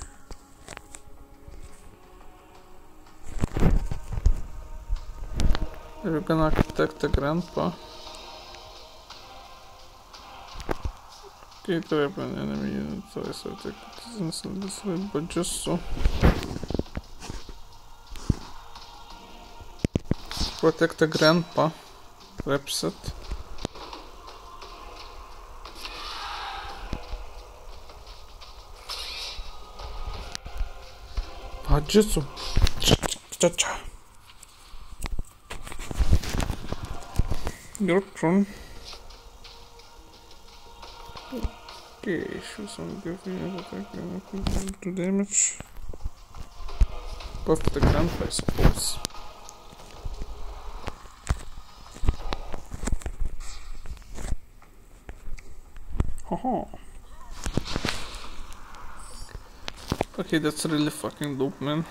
We're gonna attack the grandpa. Okay, trap an enemy unit, so I attack instantly destroyed, but just so. Protect the grandpa. Reps it. Bajutsu. Cha-cha. Your turn. Okay, show some different attack and to damage. Buff the grandpa, I suppose. Okay, that's really fucking dope, man.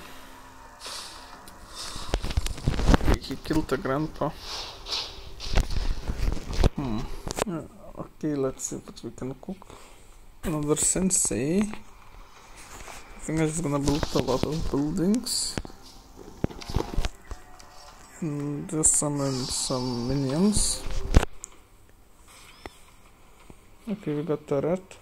He killed the grandpa. Hmm. Uh, okay, let's see what we can cook. Another sensei. I think I'm just gonna build a lot of buildings. And just summon some minions. Okay, we got the rat.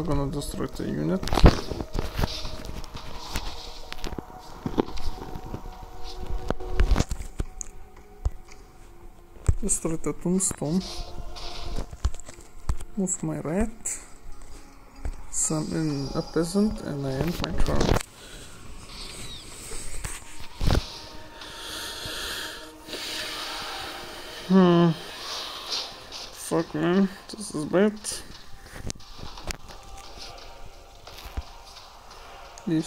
I'm gonna destroy the unit. Destroy the tombstone. Move my rat. Summon a peasant and I end my turn. Hmm. Fuck man, this is bad. Oh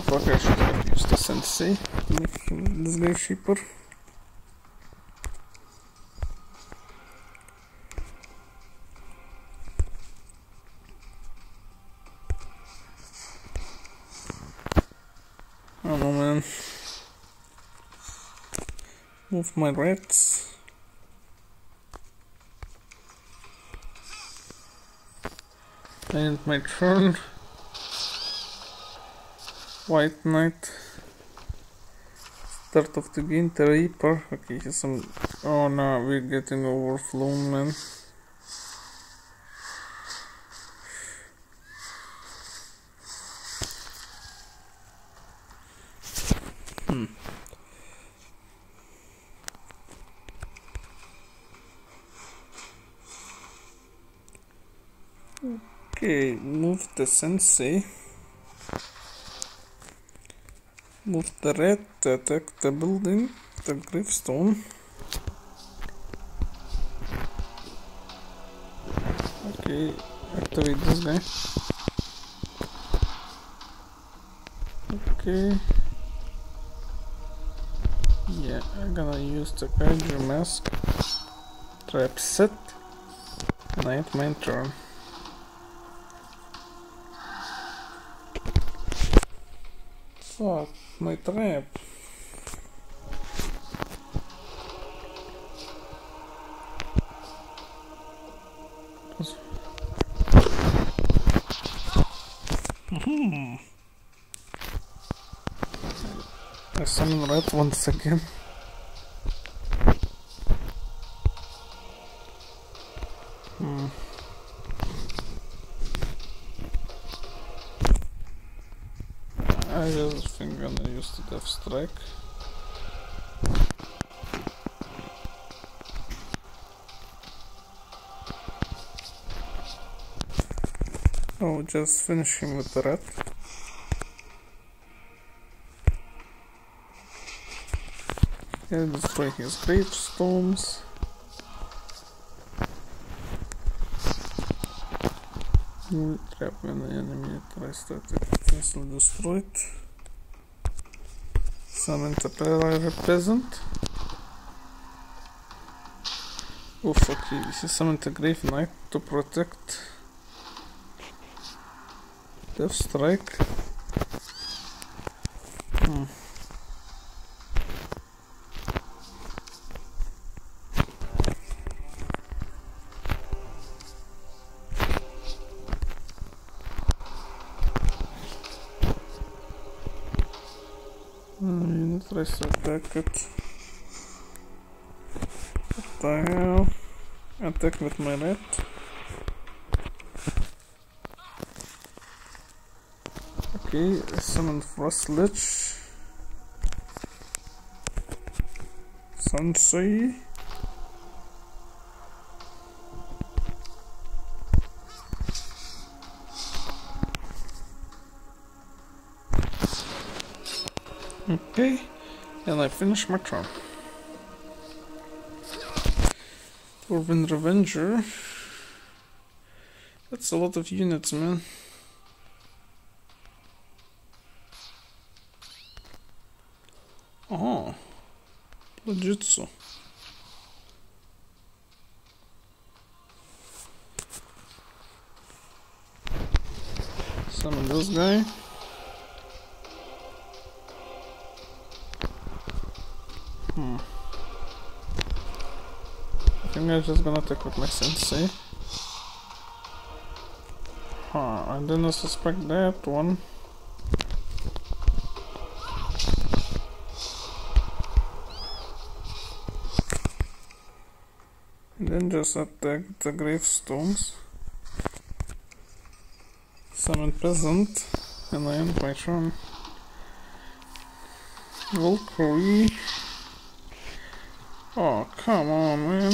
fuck, I should have used the sensei to make him- cheaper. Oh man. Move my rats. And my turn. White Knight. Start of the game, the Reaper. Okay, here's some. Oh no, we're getting overflown, man. Hmm. Okay, move the sensei. Move the red to attack the building, the gravestone. Okay, activate this guy. Okay. Yeah, I'm gonna use the kaiju mask. Trap set. And I have my turn. Fuck, my trap. Hmm. I summon red once again. Hmm. I just think I'm gonna death. Oh, just finish him with the red. Yeah, destroy his gravestones. Trap enemy. Summon the peasant. Oh fuck, he, he summoned a Grave Knight to protect Death Strike. Hmm. It. What the hell? Attack with my net. Okay, summon Frost Lich. Sensei. Okay. And I finish my turn. Orban Revenger. That's a lot of units, man. Oh. Lojutsu. Summon this guy. I'm just gonna take with my sensei. Huh, I didn't suspect that one. And then just attack the gravestones. Summon peasant, and I end my turn. Valkyrie. Oh, come on, man.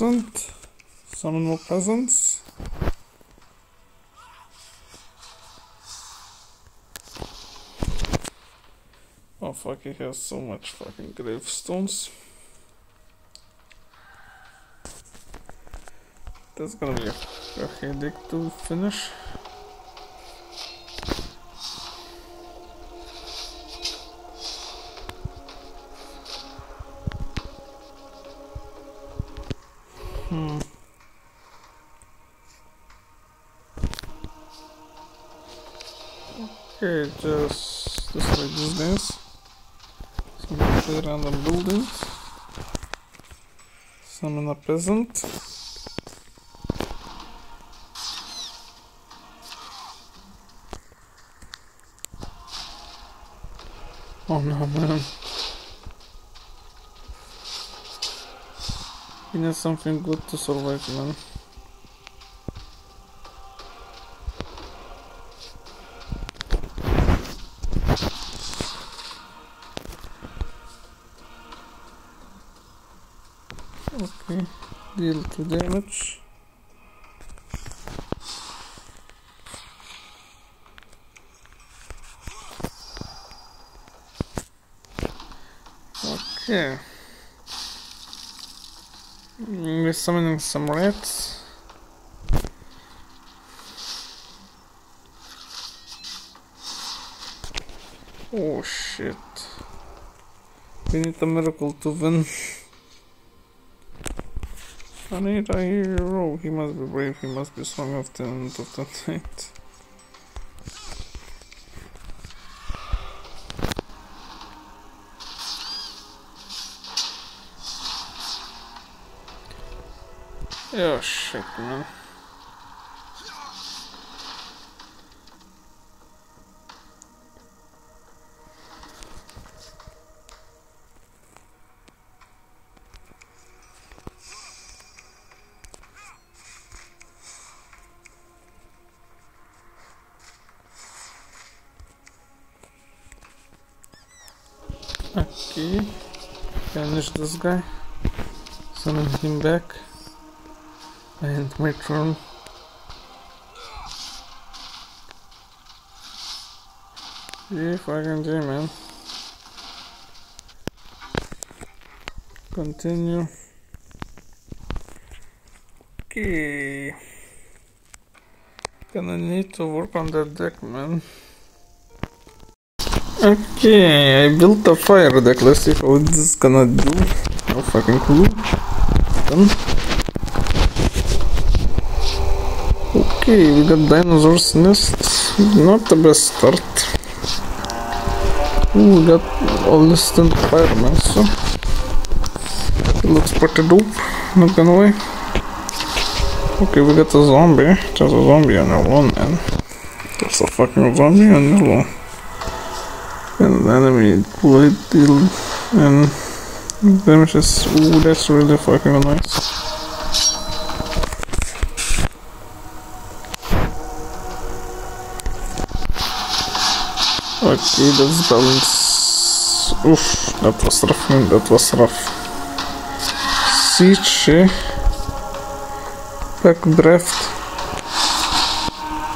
Peasant. Summon more peasants. Oh fuck, he has so much fucking gravestones. That's gonna be a headache to finish. Okay, just destroy these guys. Some play random buildings. Summon a peasant. Oh no man. Need something good to survive man. Okay, deal 2 damage. Okay. We're summoning some rats. Oh shit. We need a miracle to win. I need a hero. He must be brave, he must be strong of the end of the night. Okay, finish this guy. Summon him back. And my turn. Yeah, fucking do man. Continue. Okay. Gonna need to work on that deck, man. Okay, I built a fire deck. Let's see how this is gonna do. No fucking clue. Done. Okay, we got dinosaur's nest. Not the best start. Ooh, we got all this in fireman, so it looks pretty dope. Not gonna lie. Okay, we got a zombie. There's a zombie on your lawn, man. There's a fucking zombie on your lawn. And the enemy blade deal and damages. Ooh, that's really fucking nice. Okay, that's balance. Oof, that was rough, man. That was rough. Siege. Back draft.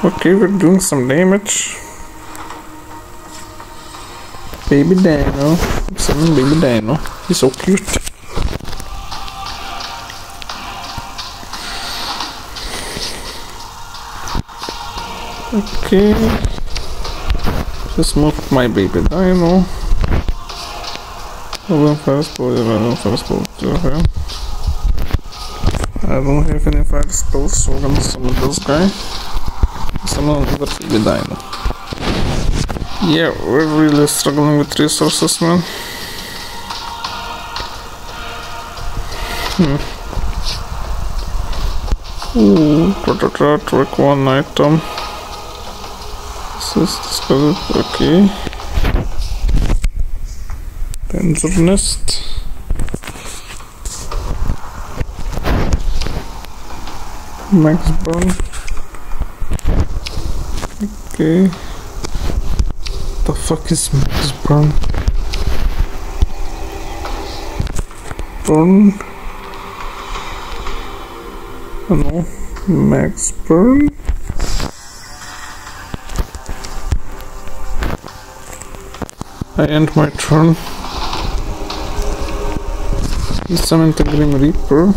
Okay, we're doing some damage. Baby Dino. Summon baby Dino. He's so cute. Okay. Just move my baby dino. Open first ball, open first ball to him. I don't have any fire spells, so I'm gonna summon this guy. Summon another baby dino. Yeah, we're really struggling with resources, man. Hmm. Ooh, trick one item. This is good. Okay. Danger nest. Max burn. Okay. The fuck is Max burn? Burn. Oh no. Max burn. I end my turn. He summoned the Grim Reaper.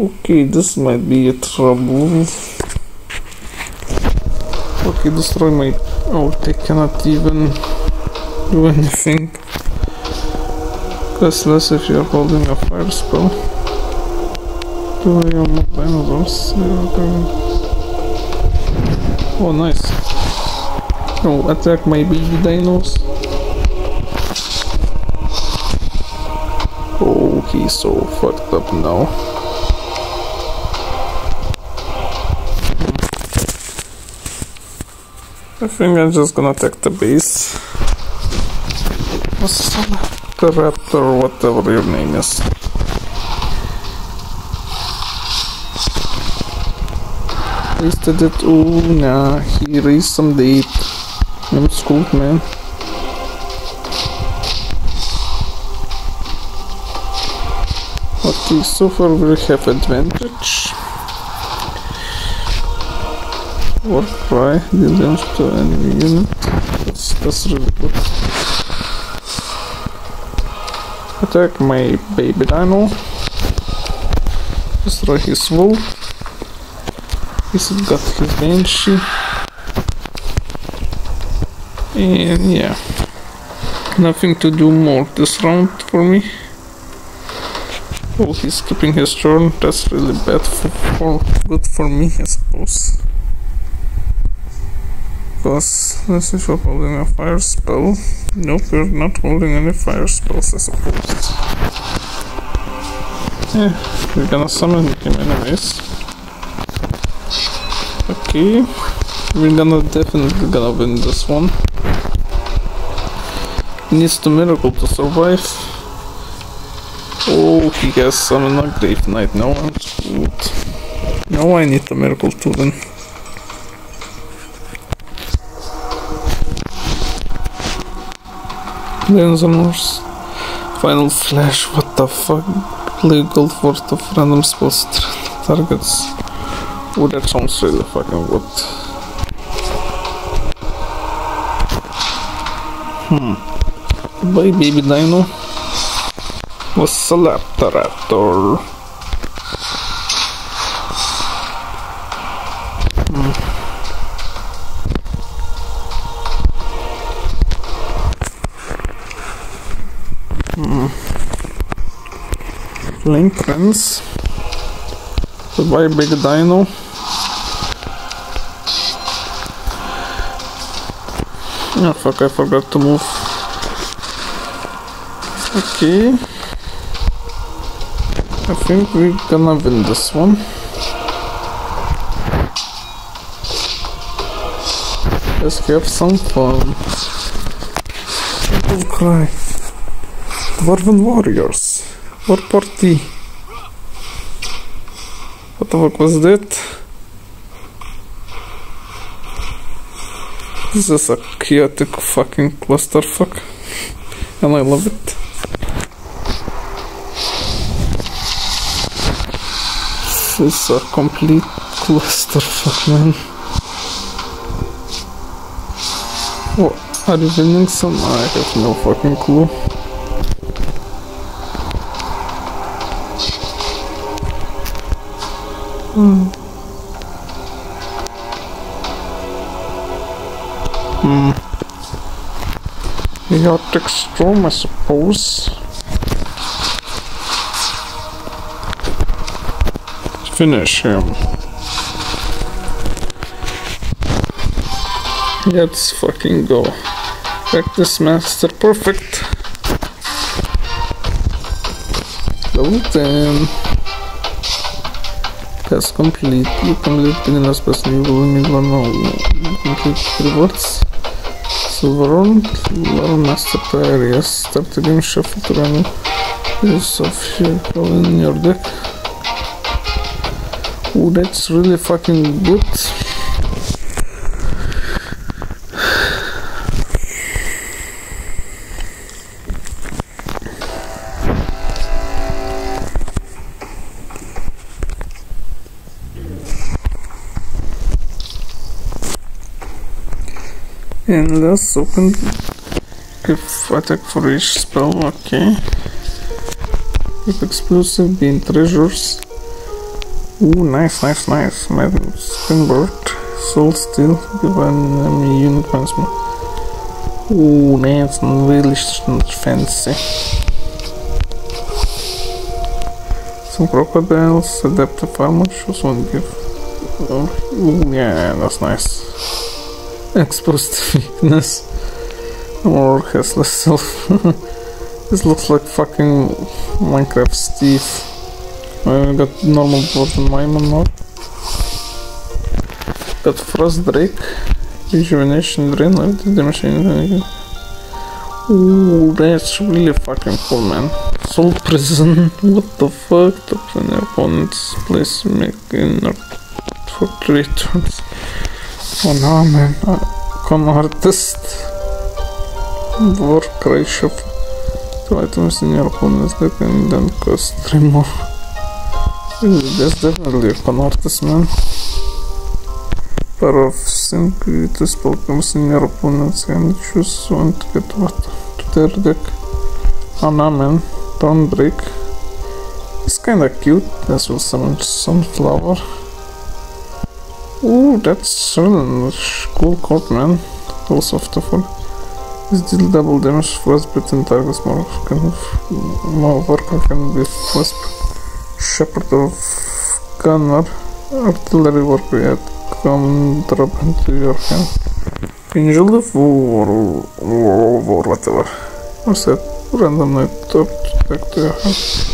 Okay, this might be a trouble. Okay, destroy my... Oh, they cannot even do anything. Plus less if you're holding a fire spell. Do I unlock dinosaurs? Oh, nice. Oh, attack my baby dinos. Oh, he's so fucked up now. I think I'm just gonna attack the base. What's the raptor, whatever your name is. Wasted it. Oh, nah. He raised some date. I'm screwed, man. Okay, so far we have advantage. Or try the damage to enemy unit. That's, that's really good. Attack my baby dino. Destroy his wolf. He's got his banshee. And yeah. Nothing to do more this round for me. Oh, he's skipping his turn. That's really bad for, for good for me, I suppose. Because let's see if holding a fire spell. Nope, we're not holding any fire spells, I suppose. Yeah, we're gonna summon him anyways. Okay, we're gonna definitely gonna win this one. Needs the miracle to survive. Oh, he has summoned a Grave Knight. Now I'm screwed. Now I need the miracle to win. Dangerous. Final flash, what the fuck? Legal worth of random spells targets. Oh, that sounds really fucking good. Hmm. Bye, baby dino. What's a Laptoraptor? Flame Prince. Goodbye, Big Dino. Oh fuck, I forgot to move. Okay. I think we're gonna win this one. Let's have some fun. People cry. Dwarven Warriors. War Party. What the fuck was that? This is a chaotic fucking clusterfuck. And I love it. This is a complete clusterfuck, man. What? Are you winning some? I have no fucking clue. Hmm. Chaotic storm, I suppose. Finish him. Let's fucking go. Practice master perfect. Level 10. Task complete. You complete beginner's best you will need one more complete rewards. On, Master Player, yes. Start the game, shuffle to random use of your in your deck. Oh, that's really fucking good. And let's open if attack for each spell, okay. If explosive being treasures. Ooh, nice, nice, nice. Madden Spinbird. Soul Steel. Give an enemy unit more. Ooh, that's really fancy. Some crocodiles, adaptive armor, choose one give. Ooh, yeah, that's nice exposed weakness or has self. this looks like fucking Minecraft Steve. I got normal version Maimon now. Got Frost Drake, Rejuvenation Drain, the machine. Ooh, that's really fucking cool, man. Soul Prison, what the fuck? Top an opponent's place making for three turns. Man, con artist two items in your opponent's deck and then cost three more. That's definitely a con artist man. Pair of spell comes in your opponent's hand, choose one to get what to their deck. Oh no man, don't break. It's kinda cute, as will summon Sunflower. Ooh, that's really cool card, man. Also afterfall. This deal double damage frostbite and targets more can more worker can be wasp. Shepherd of gunner. Artillery worker yet come drop into your hand. Angel of war or whatever. What's that? Random knight top to your hand.